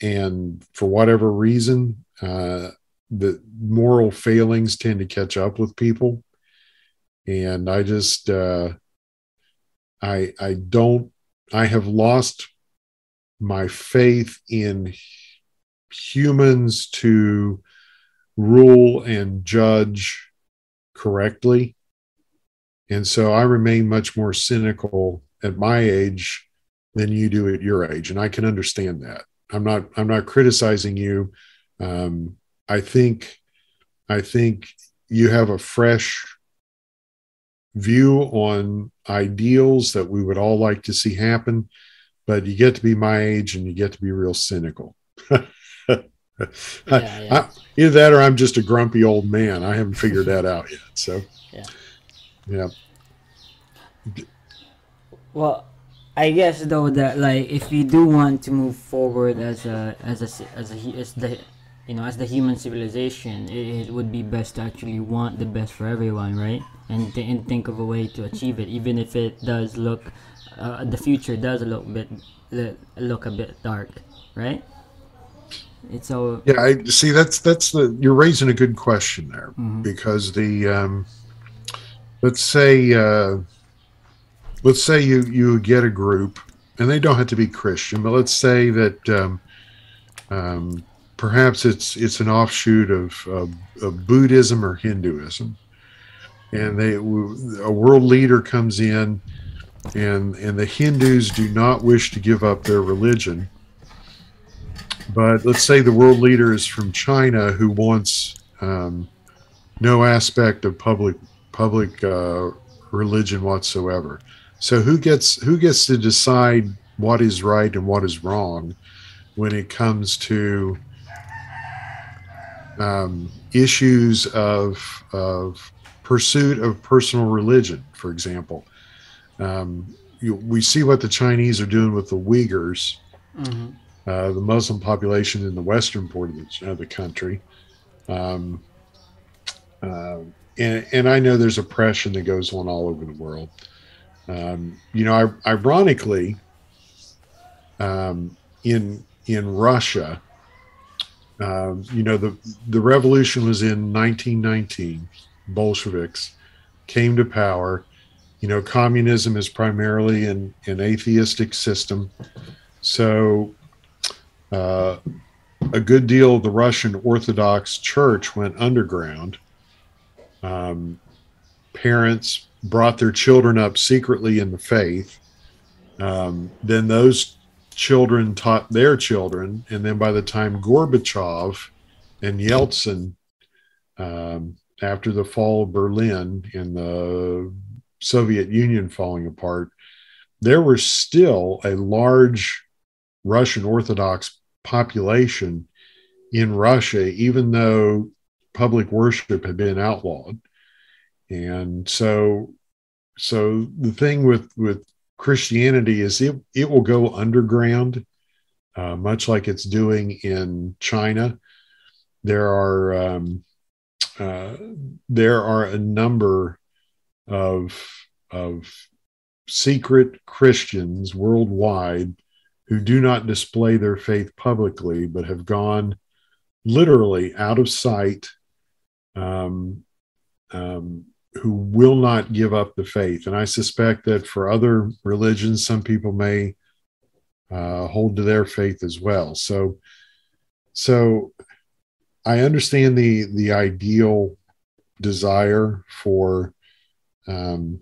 and for whatever reason, uh, the moral failings tend to catch up with people, and I just uh, I I don't I have lost my faith in humans to rule and judge correctly. And so I remain much more cynical at my age than you do at your age. And I can understand that. I'm not, I'm not criticizing you. Um, I think, I think you have a fresh view on ideals that we would all like to see happen but you get to be my age and you get to be real cynical. yeah, yeah. I, either that or I'm just a grumpy old man. I haven't figured that out yet. So, yeah. Yeah. Well, I guess though that like if we do want to move forward as a as a as a as the you know as the human civilization, it, it would be best to actually want the best for everyone, right? And, th- and think of a way to achieve it, even if it does look uh, the future does look bit look a bit dark, right? It's all yeah. I see. That's that's the you're raising a good question there mm-hmm. because the um, let's say uh, let's say you you get a group and they don't have to be Christian, but let's say that um, um, perhaps it's it's an offshoot of, of, of Buddhism or Hinduism, and they a world leader comes in and and the Hindus do not wish to give up their religion. But let's say the world leader is from China who wants um, no aspect of public public uh, religion whatsoever. So who gets who gets to decide what is right and what is wrong when it comes to um, issues of of pursuit of personal religion, for example? Um, you, we see what the Chinese are doing with the Uyghurs, mm-hmm. uh, the Muslim population in the western part of the, the country. Um, uh, and, and, I know there's oppression that goes on all over the world. Um, you know, I, ironically, um, in in Russia, uh, you know, the the revolution was in 1919. Bolsheviks came to power you know, communism is primarily an, an atheistic system. So, uh, a good deal of the Russian Orthodox Church went underground. Um, parents brought their children up secretly in the faith. Um, then those children taught their children. And then by the time Gorbachev and Yeltsin, um, after the fall of Berlin and the Soviet Union falling apart, there was still a large Russian Orthodox population in Russia, even though public worship had been outlawed. And so, so the thing with with Christianity is it it will go underground, uh, much like it's doing in China. There are um, uh, there are a number of of secret Christians worldwide who do not display their faith publicly, but have gone literally out of sight, um, um, who will not give up the faith. And I suspect that for other religions, some people may uh, hold to their faith as well. So, so I understand the the ideal desire for um,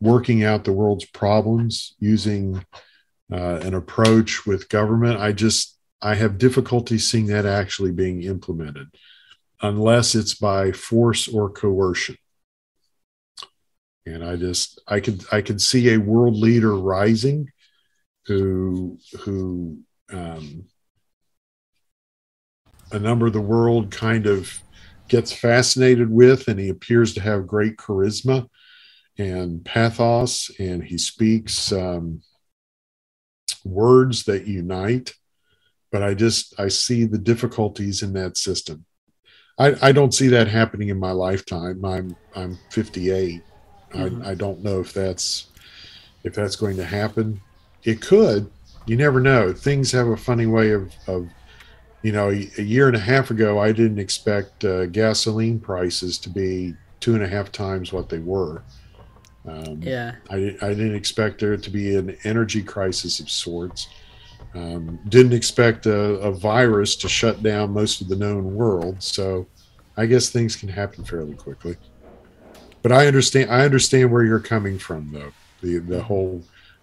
working out the world's problems using uh, an approach with government. I just I have difficulty seeing that actually being implemented unless it's by force or coercion. And I just I could I could see a world leader rising who who um, a number of the world kind of gets fascinated with, and he appears to have great charisma and pathos, and he speaks um, words that unite. But I just I see the difficulties in that system. I, I don't see that happening in my lifetime. I'm I'm 58. Mm-hmm. I, I don't know if that's if that's going to happen. It could, you never know. Things have a funny way of, of you know, a year and a half ago, I didn't expect uh, gasoline prices to be two and a half times what they were. Um, yeah. I, I didn't expect there to be an energy crisis of sorts. Um, didn't expect a, a, virus to shut down most of the known world. So I guess things can happen fairly quickly. But I understand. I understand where you're coming from, though. The the whole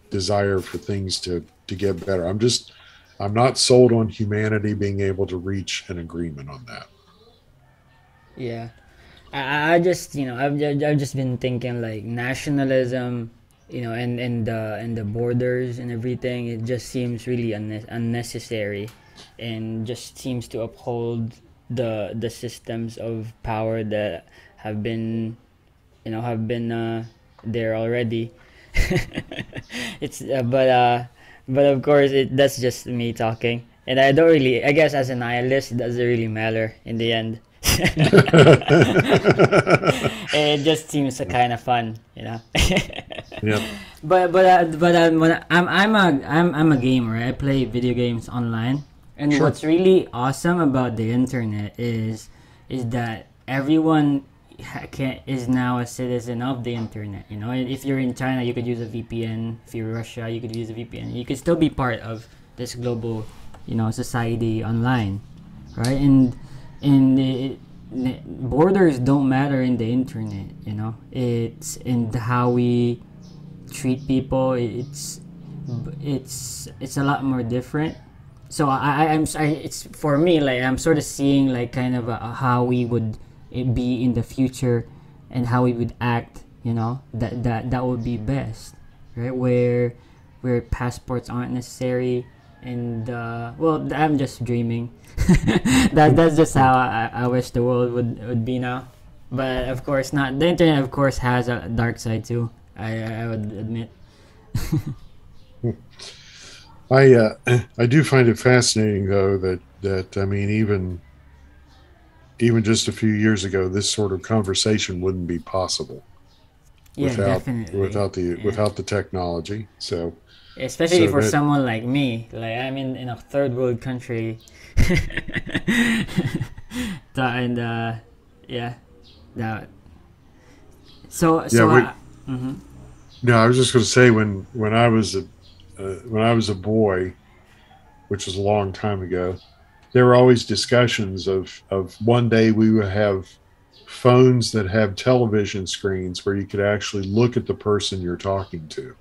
desire for things to to get better. I'm just. I'm not sold on humanity being able to reach an agreement on that. Yeah. I, I just you know I've, I've just been thinking like nationalism you know and and the and the borders and everything it just seems really unne- unnecessary and just seems to uphold the the systems of power that have been you know have been uh, there already. It's uh, but uh but of course it that's just me talking. And i don't really i guess as a nihilist it doesn't really matter in the end it just seems kind of fun, you know. yeah. But but uh, but uh, when I'm I'm a I'm I'm a gamer. I play video games online, and sure. what's really awesome about the internet is is that everyone can is now a citizen of the internet. You know, if you're in China, you could use a VPN. If you're Russia, you could use a VPN. You could still be part of this global, you know, society online, right? And and it, borders don't matter in the internet you know? It's in how we treat people it's it's it's a lot more different. So i i'm I, it's for me like i'm sort of seeing like kind of a, a how we would eh, be in the future and how we would act you know? That that that would be best right? Where where passports aren't necessary and uh, well i'm just dreaming. That that's just how I, I wish the world would would be now. But of course not the internet of course has a dark side too. I i would admit. I uh, i do find it fascinating though that that i mean even even just a few years ago this sort of conversation wouldn't be possible yeah, without definitely. without the yeah. without the technology. So especially so for that, someone like me. Like i'm in, in a third world country. And uh yeah that. So so yeah, we, I, mm-hmm. no i was just going to say when when i was a uh, when i was a boy which was a long time ago there were always discussions of of one day we would have phones that have television screens where you could actually look at the person you're talking to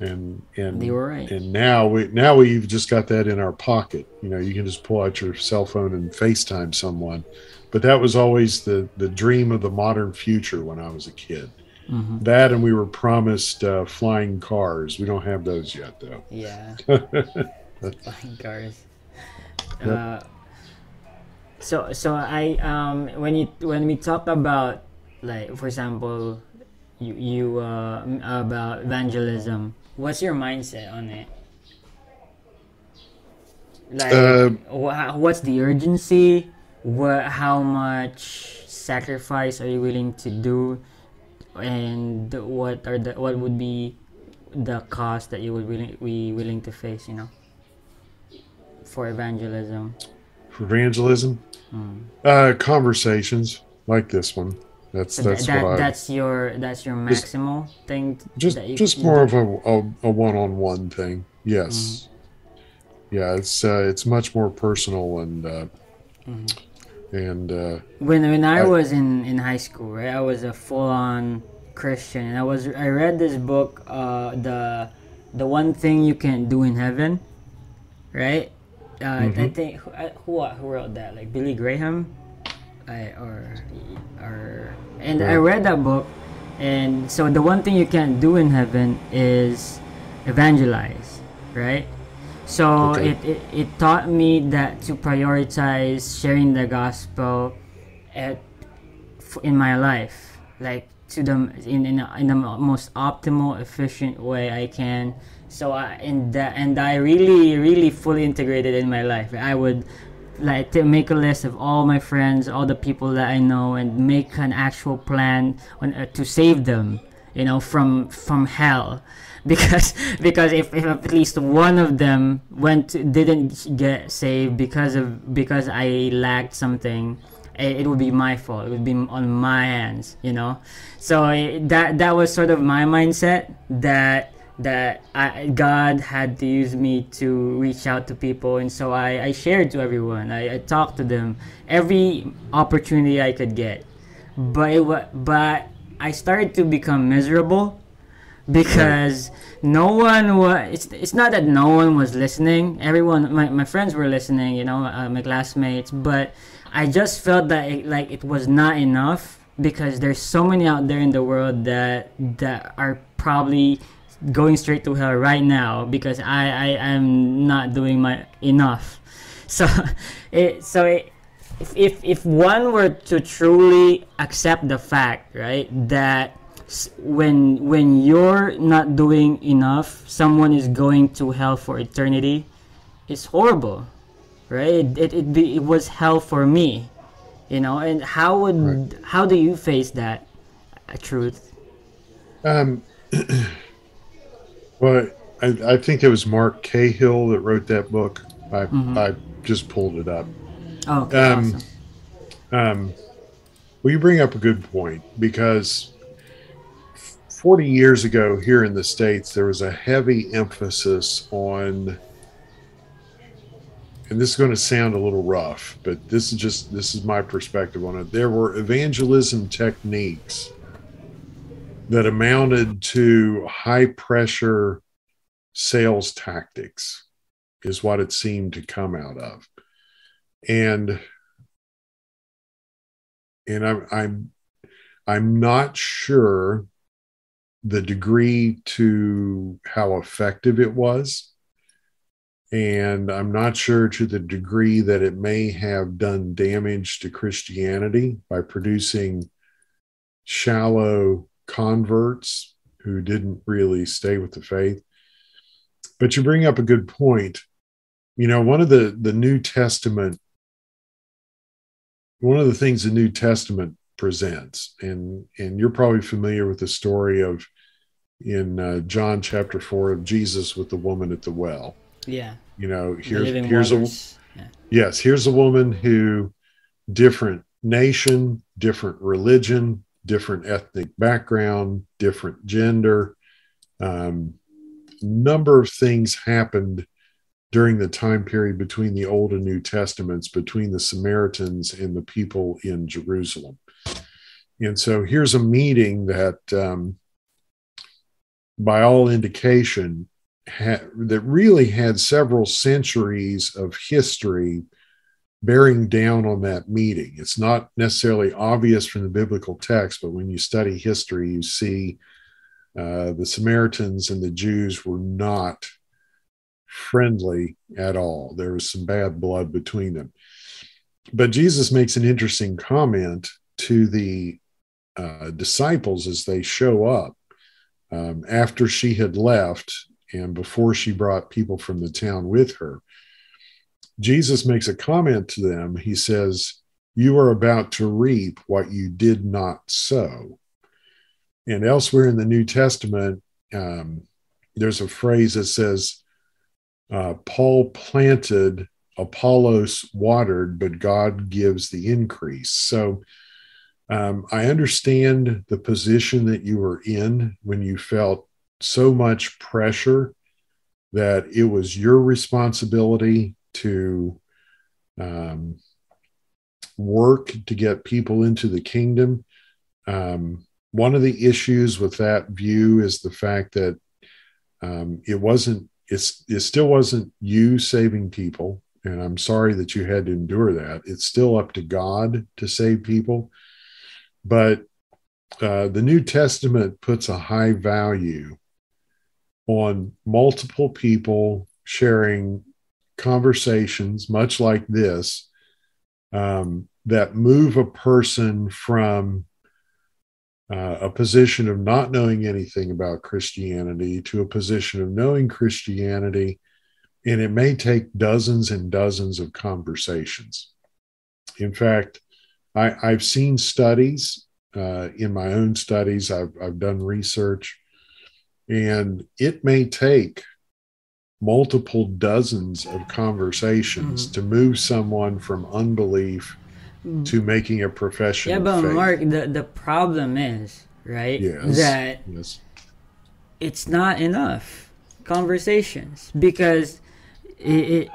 and and you were right. and now we now we've just got that in our pocket. You know you can just pull out your cell phone and facetime someone. But that was always the the dream of the modern future when i was a kid. Mm-hmm. that and we were promised uh, flying cars. We don't have those yet though. Yeah. Flying cars. Yep. uh, so so i um when you when we talk about like for example you you uh about evangelism What's your mindset on it? Like, uh, what's the urgency? What, how much sacrifice are you willing to do? And what are the what would be the cost that you would willing be willing to face? You know, for evangelism. For evangelism, mm. uh, conversations like this one. That's so that's that, what I, that's your that's your maximal just, thing. Just you, just more of a, a, a one-on-one thing. Yes. Mm-hmm. Yeah, it's uh, it's much more personal and uh, mm-hmm. and uh, when when I, I, was in in high school, right, I was a full-on Christian, and I was I read this book, uh, the the one thing you can do in heaven, right? Uh, mm-hmm. I think who, who who wrote that? Like Billy Graham. I or or and I read that book, and so the one thing you can't do in heaven is evangelize, right? So okay. it, it, it taught me that to prioritize sharing the gospel at in my life, like to the in in, in the most optimal, efficient way I can. So I and that and I really really fully integrated in my life. I would like to make a list of all my friends, all the people that I know, and make an actual plan on, uh, to save them you know, from from hell. Because because if, if at least one of them went didn't get saved because of because I lacked something, it, it would be my fault. It would be on my hands, you know. So I, that that was sort of my mindset that that I, God had to use me to reach out to people, and so I, I shared to everyone. I, I talked to them every opportunity I could get, but it but I started to become miserable because no one was. It's it's not that no one was listening. Everyone, my, my friends were listening. You know, uh, my classmates, but I just felt that it, like it was not enough because there's so many out there in the world that that are probably going straight to hell right now because I, I am not doing my enough. So it so it, if, if if one were to truly accept the fact, right, that when when you're not doing enough, someone is going to hell for eternity, it's horrible, right? It it, it, be, it was hell for me, you know. And how would right. how do you face that uh, truth? Um. Well, I, I think it was Mark Cahill that wrote that book. I mm-hmm. I just pulled it up. Oh, okay, um, awesome. um, well, you bring up a good point because 40 years ago here in the States, there was a heavy emphasis on, and this is going to sound a little rough, but this is just, this is my perspective on it. There were evangelism techniques that amounted to high pressure sales tactics is what it seemed to come out of. And and i'm i'm i'm not sure the degree to how effective it was. And i'm not sure to the degree that it may have done damage to christianity by producing shallow converts who didn't really stay with the faith. But you bring up a good point. You know, one of the the New Testament one of the things the New Testament presents, and and you're probably familiar with the story of in uh, John chapter four of Jesus with the woman at the well. Yeah. You know, here's here's waters. a yeah. yes, here's a woman who different nation, different religion, different ethnic background, different gender. Um, number of things happened during the time period between the Old and New Testaments, between the Samaritans and the people in Jerusalem. And so here's a meeting that, um, by all indication, ha- that really had several centuries of history bearing down on that meeting. It's not necessarily obvious from the biblical text, but when you study history, you see uh, the Samaritans and the Jews were not friendly at all. There was some bad blood between them. But Jesus makes an interesting comment to the uh, disciples as they show up um, after she had left and before she brought people from the town with her. Jesus makes a comment to them. He says, You are about to reap what you did not sow. And elsewhere in the New Testament, um, there's a phrase that says, uh, Paul planted, Apollos watered, but God gives the increase. So um, I understand the position that you were in when you felt so much pressure that it was your responsibility to um, work to get people into the kingdom. Um, one of the issues with that view is the fact that um, it wasn't it's it still wasn't you saving people and i'm sorry that you had to endure that it's still up to god to save people but uh, the new testament puts a high value on multiple people sharing conversations, much like this, um, that move a person from uh, a position of not knowing anything about Christianity to a position of knowing Christianity. And it may take dozens and dozens of conversations. In fact, I, I've seen studies uh, in my own studies. I've, I've done research, and it may take multiple dozens of conversations mm-hmm. to move someone from unbelief mm-hmm. to making a profession. Yeah, but Mark, the, the problem is, right? Yes. That yes. it's not enough conversations because it, it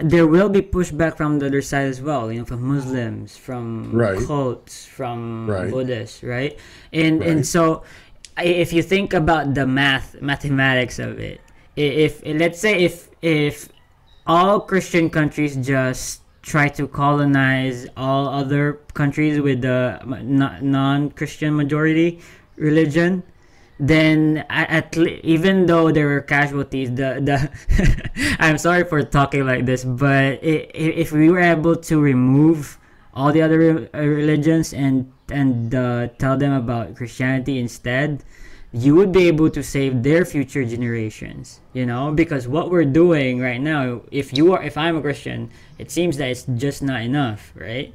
there will be pushback from the other side as well, you know, from Muslims, from right. cults, from right. Buddhists, right? And right. and so if you think about the math mathematics of it, if, let's say if if all Christian countries just try to colonize all other countries with the non-Christian majority religion, then at, even though there were casualties, the the I'm sorry for talking like this, but it, if we were able to remove all the other religions and and uh, tell them about Christianity instead, you would be able to save their future generations. You know, because what we're doing right now, if you are, if I'm a Christian, it seems that it's just not enough, right?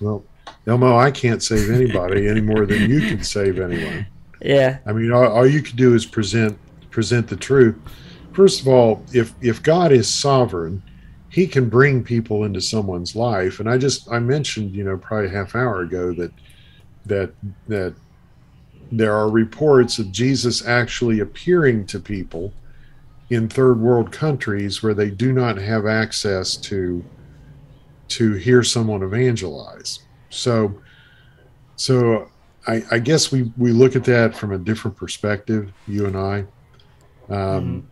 Well, Elmo, I can't save anybody any more than you can save anyone. Yeah. I mean, all, all you can do is present present the truth. First of all, if if God is sovereign, He can bring people into someone's life. And I just I mentioned, you know, probably a half hour ago that that that there are reports of Jesus actually appearing to people in third world countries where they do not have access to to hear someone evangelize. So so I, I, guess we, we look at that from a different perspective, you and I. Um,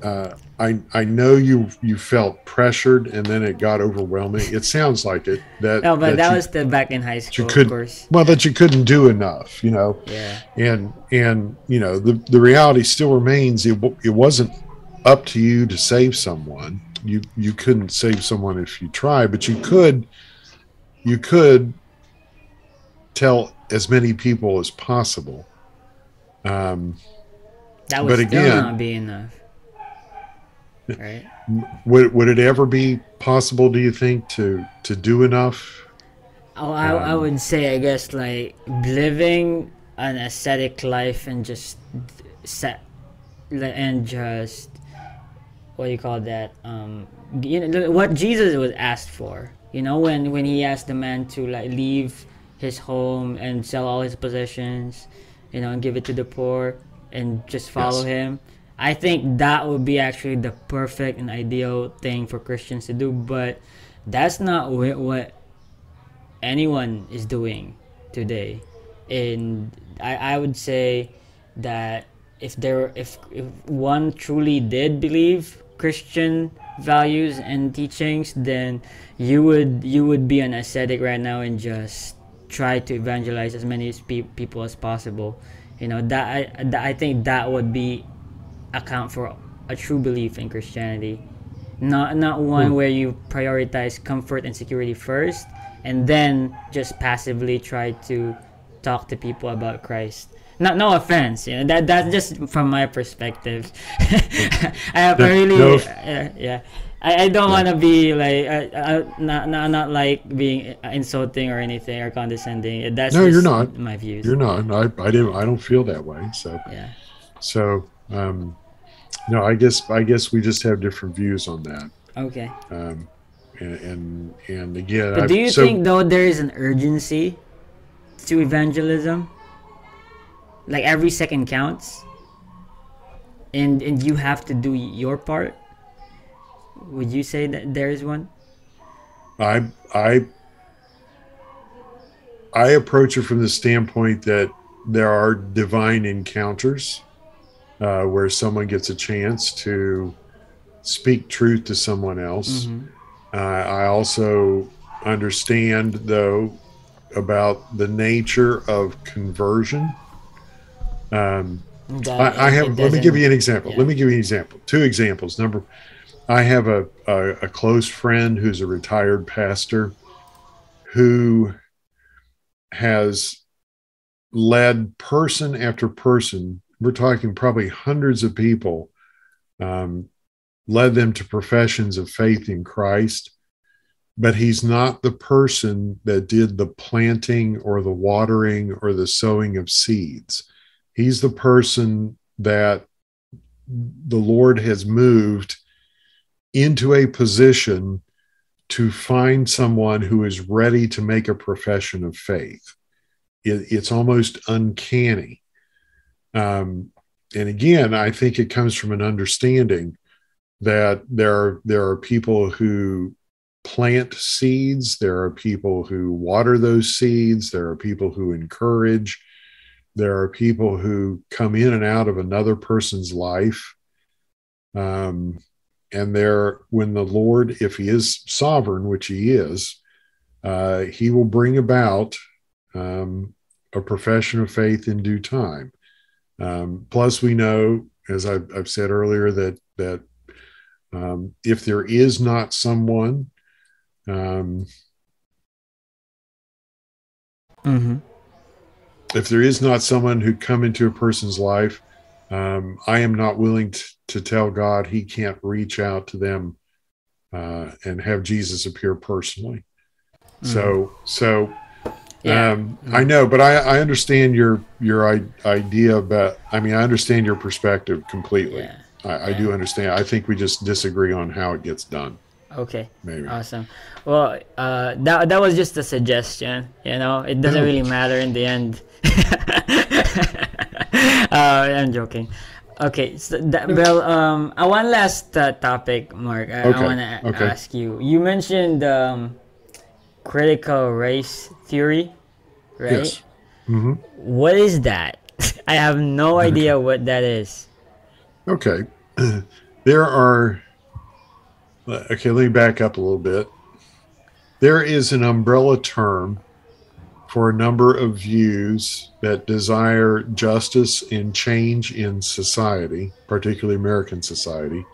mm-hmm. uh, I I know you you felt pressured and then it got overwhelming. It sounds like it. That no, but that, that you, was the back in high school, you could, of course. Well, that you couldn't do enough, you know. Yeah. And and you know the the reality still remains. It it wasn't up to you to save someone. You you couldn't save someone if you tried, but you could. You could tell as many people as possible. Um, that would but still again, not be enough, right? Would would it ever be possible? Do you think to to do enough? Oh, I, um, I would say I guess like living an ascetic life and just set and just what do you call that? Um, you know what Jesus was asked for. You know when when he asked the man to like leave his home and sell all his possessions, you know, and give it to the poor and just follow yes. him. I think that would be actually the perfect and ideal thing for Christians to do, but that's not what anyone is doing today. And I, I would say that if there if, if one truly did believe Christian values and teachings, then you would you would be an ascetic right now and just try to evangelize as many people as possible you know that I, that I think that would be account for a true belief in christianity not not one hmm. where you prioritize comfort and security first and then just passively try to talk to people about christ not no offense you know that that's just from my perspective i have a really no. uh, yeah I, I don't want to be like uh, uh, not, not not like being insulting or anything or condescending. That's no, you're not. My views. You're not. I, I didn't. I don't feel that way. So yeah. So um, no, I guess I guess we just have different views on that. Okay. Um, and and, and again, but do you so, think though there is an urgency to evangelism? Like every second counts, and and you have to do your part. Would you say that there is one? I I I approach it from the standpoint that there are divine encounters uh, where someone gets a chance to speak truth to someone else. Mm-hmm. Uh, I also understand, though, about the nature of conversion. Um, I, I, have. Let me give you an example. Yeah. Let me give you an example. Two examples. Number I have a, a, a close friend who's a retired pastor who has led person after person. We're talking probably hundreds of people, um, led them to professions of faith in Christ. but he's not the person that did the planting or the watering or the sowing of seeds. He's the person that the Lord has moved into a position to find someone who is ready to make a profession of faith. It, it's almost uncanny. Um, and again, I think it comes from an understanding that there are, there are people who plant seeds, there are people who water those seeds, there are people who encourage, there are people who come in and out of another person's life. Um, and there, when the Lord, if He is sovereign, which He is, uh, He will bring about um, a profession of faith in due time. Um, plus, we know, as I've, I've, said earlier, that that um, if there is not someone um, mm-hmm. if there is not someone who come into a person's life um, i am not willing to, to, tell god he can't reach out to them uh, and have jesus appear personally mm-hmm. so so yeah. Um, I know, but I, I understand your your idea about. I mean, I understand your perspective completely. Yeah. I. I, do understand. I think we just disagree on how it gets done. Okay. Maybe. Awesome. Well, uh, that that was just a suggestion. You know, it doesn't really matter in the end. uh, I'm joking. Okay, so that, well, um, uh, one last uh, topic, Mark. I, okay. I want to okay. ask you. You mentioned um, critical race theory, right? Yes. Mm-hmm. What is that? I have no idea what that is. Okay, there are. Okay, let me back up a little bit. There is an umbrella term for a number of views that desire justice and change in society, particularly American society.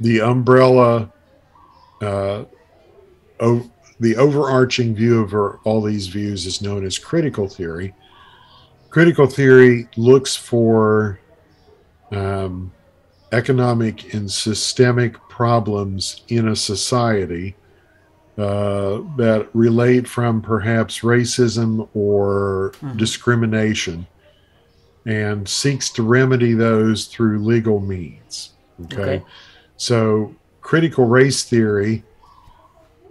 The umbrella uh, the overarching view of all these views is known as critical theory. Critical theory looks for um, economic and systemic problems in a society uh, that relate from perhaps racism or mm-hmm. discrimination and seeks to remedy those through legal means. Okay? okay. So, critical race theory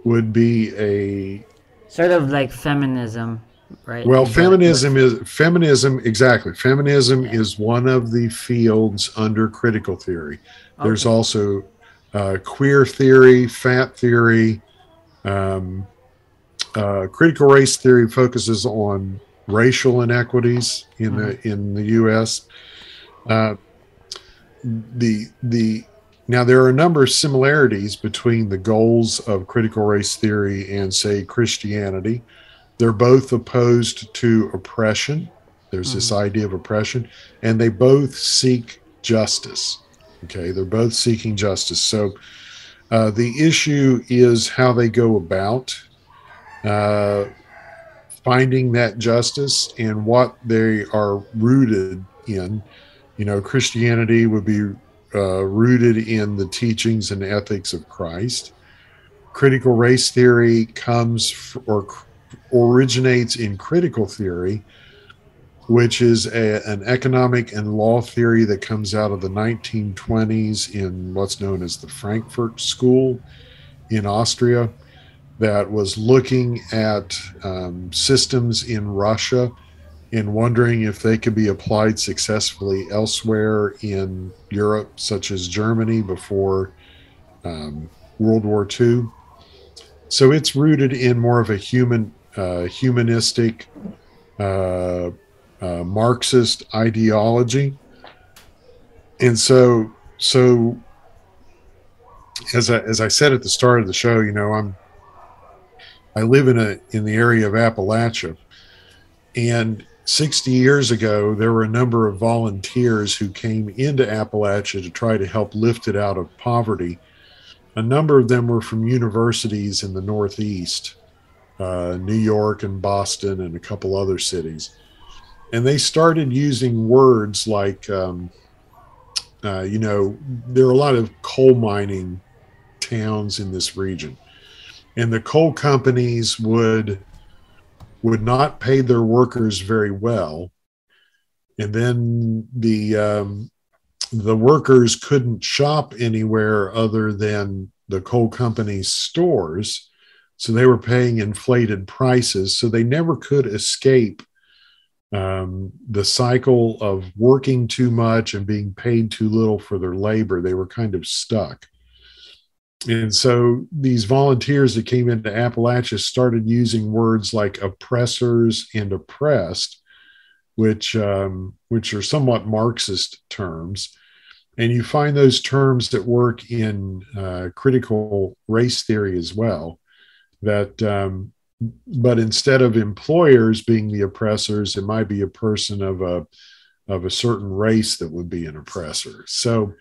would be a sort of like feminism right well feminism is feminism exactly feminism yeah. is one of the fields under critical theory okay. there's also uh, queer theory fat theory um, uh, critical race theory focuses on racial inequities in mm-hmm. the in the us uh, the the now, there are a number of similarities between the goals of critical race theory and, say, Christianity. They're both opposed to oppression. There's mm-hmm. this idea of oppression, and they both seek justice. Okay, they're both seeking justice. So uh, the issue is how they go about uh, finding that justice and what they are rooted in. You know, Christianity would be uh, rooted in the teachings and ethics of Christ. Critical race theory comes f- or originates in critical theory, which is a, an economic and law theory that comes out of the 1920s in what's known as the Frankfurt School in Austria, that was looking at um, systems in Russia and wondering if they could be applied successfully elsewhere in Europe, such as Germany before um, World War II. So it's rooted in more of a human, uh, humanistic, uh, uh, Marxist ideology, and so so as I, as I said at the start of the show, you know, I'm I live in a in the area of Appalachia, and 60 years ago, there were a number of volunteers who came into Appalachia to try to help lift it out of poverty. A number of them were from universities in the Northeast, uh, New York and Boston, and a couple other cities. And they started using words like, um, uh, you know, there are a lot of coal mining towns in this region. and the coal companies would would not pay their workers very well, and then the um, the workers couldn't shop anywhere other than the coal company's stores, so they were paying inflated prices. So they never could escape um, the cycle of working too much and being paid too little for their labor. They were kind of stuck. And so these volunteers that came into Appalachia started using words like oppressors and oppressed, which um, which are somewhat Marxist terms. And you find those terms that work in uh, critical race theory as well. That um, but instead of employers being the oppressors, it might be a person of a of a certain race that would be an oppressor. So,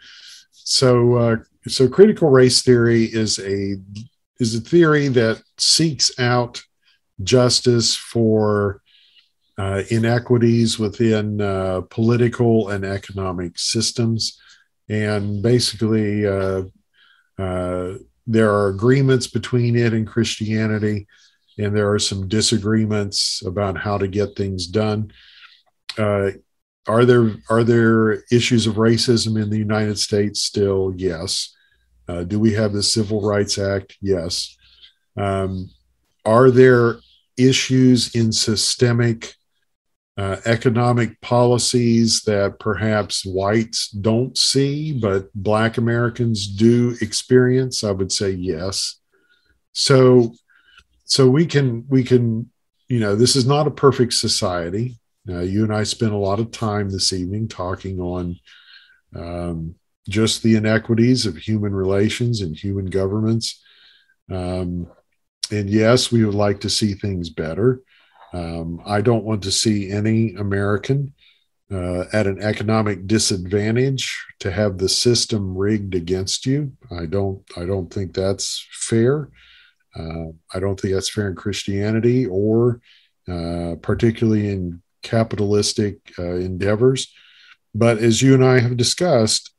so uh, so critical race theory is a is a theory that seeks out justice for uh, inequities within uh, political and economic systems, and basically uh, uh there are agreements between it and Christianity and there are some disagreements about how to get things done. Are there are there issues of racism in the United States still? Yes. Uh, do we have the Civil Rights Act? Yes. Um, are there issues in systemic uh, economic policies that perhaps whites don't see, but Black Americans do experience? I would say yes. So so we can we can you know this is not a perfect society uh, you and i spent a lot of time this evening talking on um, just the inequities of human relations and human governments. Um, and yes we would like to see things better. Um, i don't want to see any american uh, at an economic disadvantage to have the system rigged against you. I don't i don't think that's fair. Uh, I don't think that's fair in Christianity or uh, particularly in capitalistic uh, endeavors. But as you and I have discussed,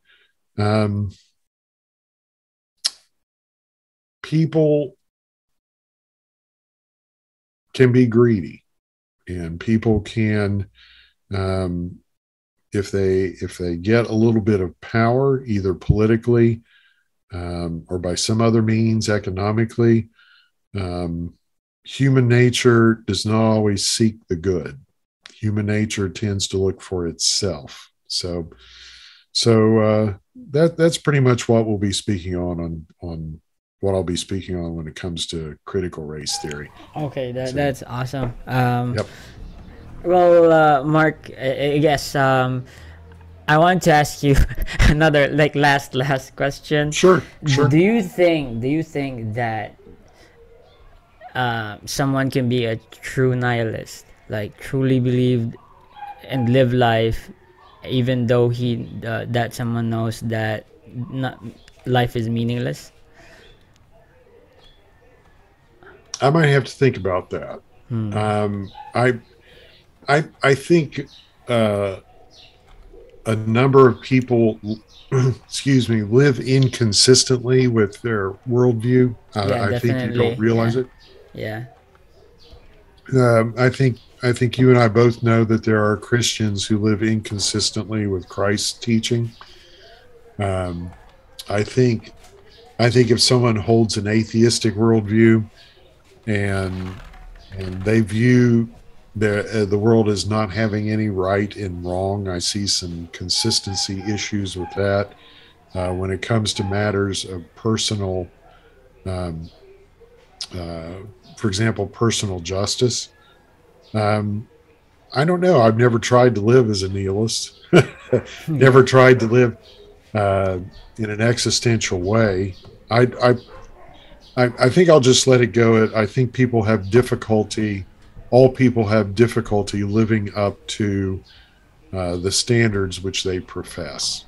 um, people can be greedy, and people can, um, if they if they get a little bit of power, either politically um, or by some other means, economically, um, human nature does not always seek the good. Human nature tends to look for itself. So, so uh, that that's pretty much what we'll be speaking on on on what I'll be speaking on when it comes to critical race theory. Okay, that, so, that's awesome. Um, yep. Well, uh, Mark, I, I guess um, I want to ask you another like last last question. Sure, sure. Do you think do you think that uh, someone can be a true nihilist, like truly believe and live life, even though he uh, that someone knows that not, life is meaningless. I might have to think about that. Hmm. Um, I, I, I think uh, a number of people, excuse me, live inconsistently with their worldview. Uh, yeah, I think you don't realize yeah. it. Yeah. Um, I think I think you and I both know that there are Christians who live inconsistently with Christ's teaching. Um, I think I think if someone holds an atheistic worldview and and they view the uh, the world as not having any right and wrong, I see some consistency issues with that uh, when it comes to matters of personal um, uh, for example, personal justice. Um, I don't know. I've never tried to live as a nihilist. never tried to live uh, in an existential way. I, I, I, think I'll just let it go. I think people have difficulty. All people have difficulty living up to uh, the standards which they profess.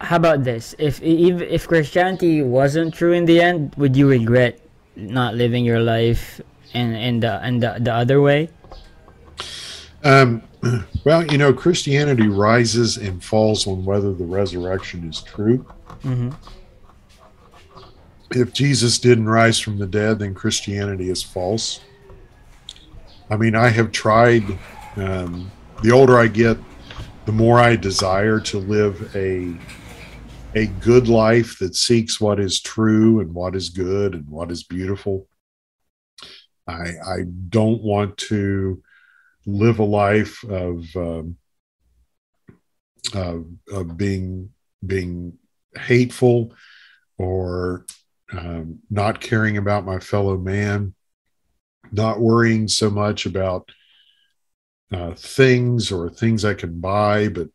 How about this? If if if Christianity wasn't true in the end, would you regret not living your life in in the in the, the other way? Um, well, you know, Christianity rises and falls on whether the resurrection is true. Mm-hmm. if Jesus didn't rise from the dead, then Christianity is false. I mean, I have tried. Um, the older I get, the more I desire to live a a good life that seeks what is true and what is good and what is beautiful. I I don't want to live a life of um, of, of being being hateful or um, not caring about my fellow man, not worrying so much about uh, things or things I can buy, but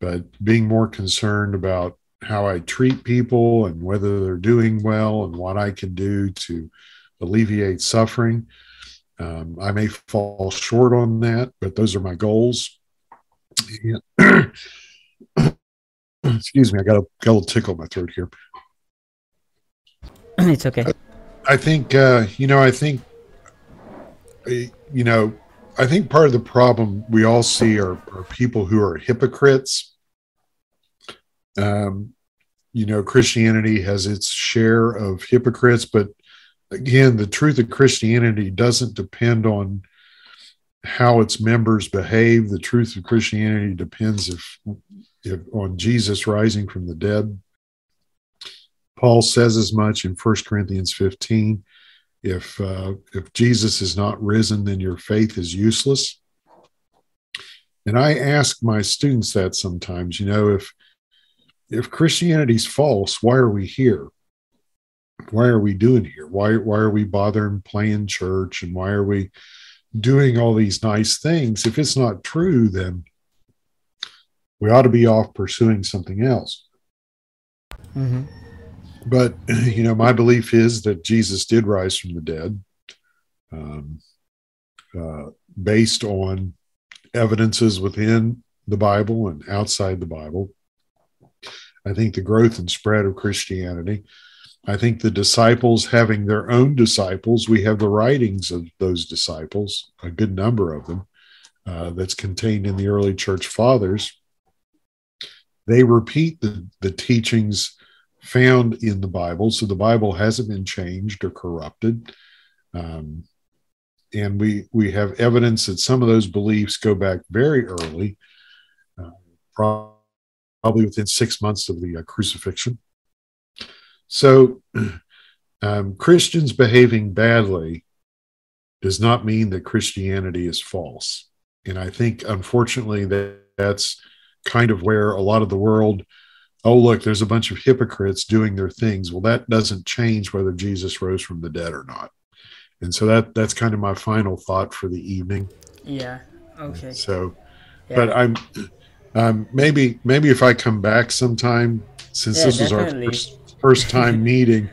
but being more concerned about how I treat people and whether they're doing well and what I can do to alleviate suffering. Um, I may fall short on that, but those are my goals. excuse me, I got a, got a little tickle in my throat here. it's okay. I, I think uh, you know. I think uh, you know. I think part of the problem we all see are, are people who are hypocrites. Um, you know, Christianity has its share of hypocrites, but again, the truth of Christianity doesn't depend on how its members behave. The truth of Christianity depends if, if on Jesus rising from the dead. Paul says as much in 1 Corinthians 15. If uh, if Jesus is not risen, then your faith is useless. And I ask my students that sometimes, you know, if if Christianity's false, why are we here? Why are we doing here? Why why are we bothering playing church and why are we doing all these nice things? If it's not true, then we ought to be off pursuing something else. Mm-hmm. But, you know, my belief is that Jesus did rise from the dead um, uh, based on evidences within the Bible and outside the Bible. I think the growth and spread of Christianity. I think the disciples having their own disciples, we have the writings of those disciples, a good number of them, uh, that's contained in the early church fathers. They repeat the, the teachings found in the Bible. So the Bible hasn't been changed or corrupted. Um, and we, we have evidence that some of those beliefs go back very early, uh, probably within six months of the uh, crucifixion. So um, Christians behaving badly does not mean that Christianity is false. And I think, unfortunately, that that's kind of where a lot of the world oh look there's a bunch of hypocrites doing their things. Well that doesn't change whether jesus rose from the dead or not. And so that that's kind of my final thought for the evening. Yeah okay. So yeah. but i'm um, maybe maybe if i come back sometime since yeah, this was our first, first time meeting.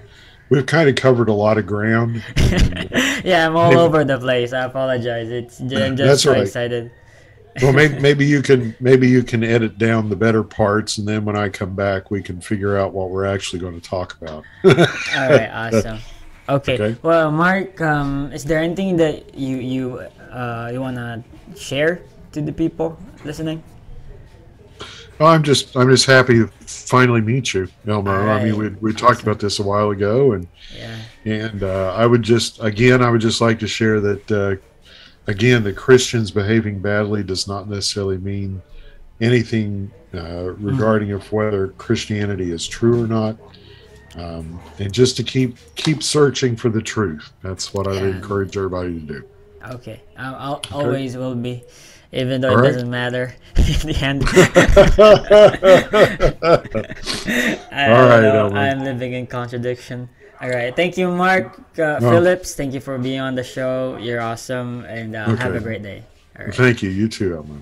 We've kind of covered a lot of ground. Yeah i'm all maybe, over the place. I apologize. It's i'm just so right. excited. Well maybe maybe you can maybe you can edit down the better parts and then when i come back we can figure out what we're actually going to talk about. All right awesome. Okay, okay. well mark um, is there anything that you you uh, you want to share to the people listening? Well, I'm just I'm just happy finally meet you, Elmo. Right. I mean, we we talked about this a while ago, and yeah. and uh, I would just again I would just like to share that uh, again, the Christians behaving badly does not necessarily mean anything uh, regarding mm. of whether Christianity is true or not. Um, and just to keep keep searching for the truth. That's what I would encourage everybody to do. Okay, I'll, I'll okay. always will be, even though All it right. doesn't matter in the end. All right, I'm living in contradiction. All right. Thank you, Mark uh. Phillips. Thank you for being on the show. You're awesome. And uh, okay. have a great day. Thank you. You too, Elmo.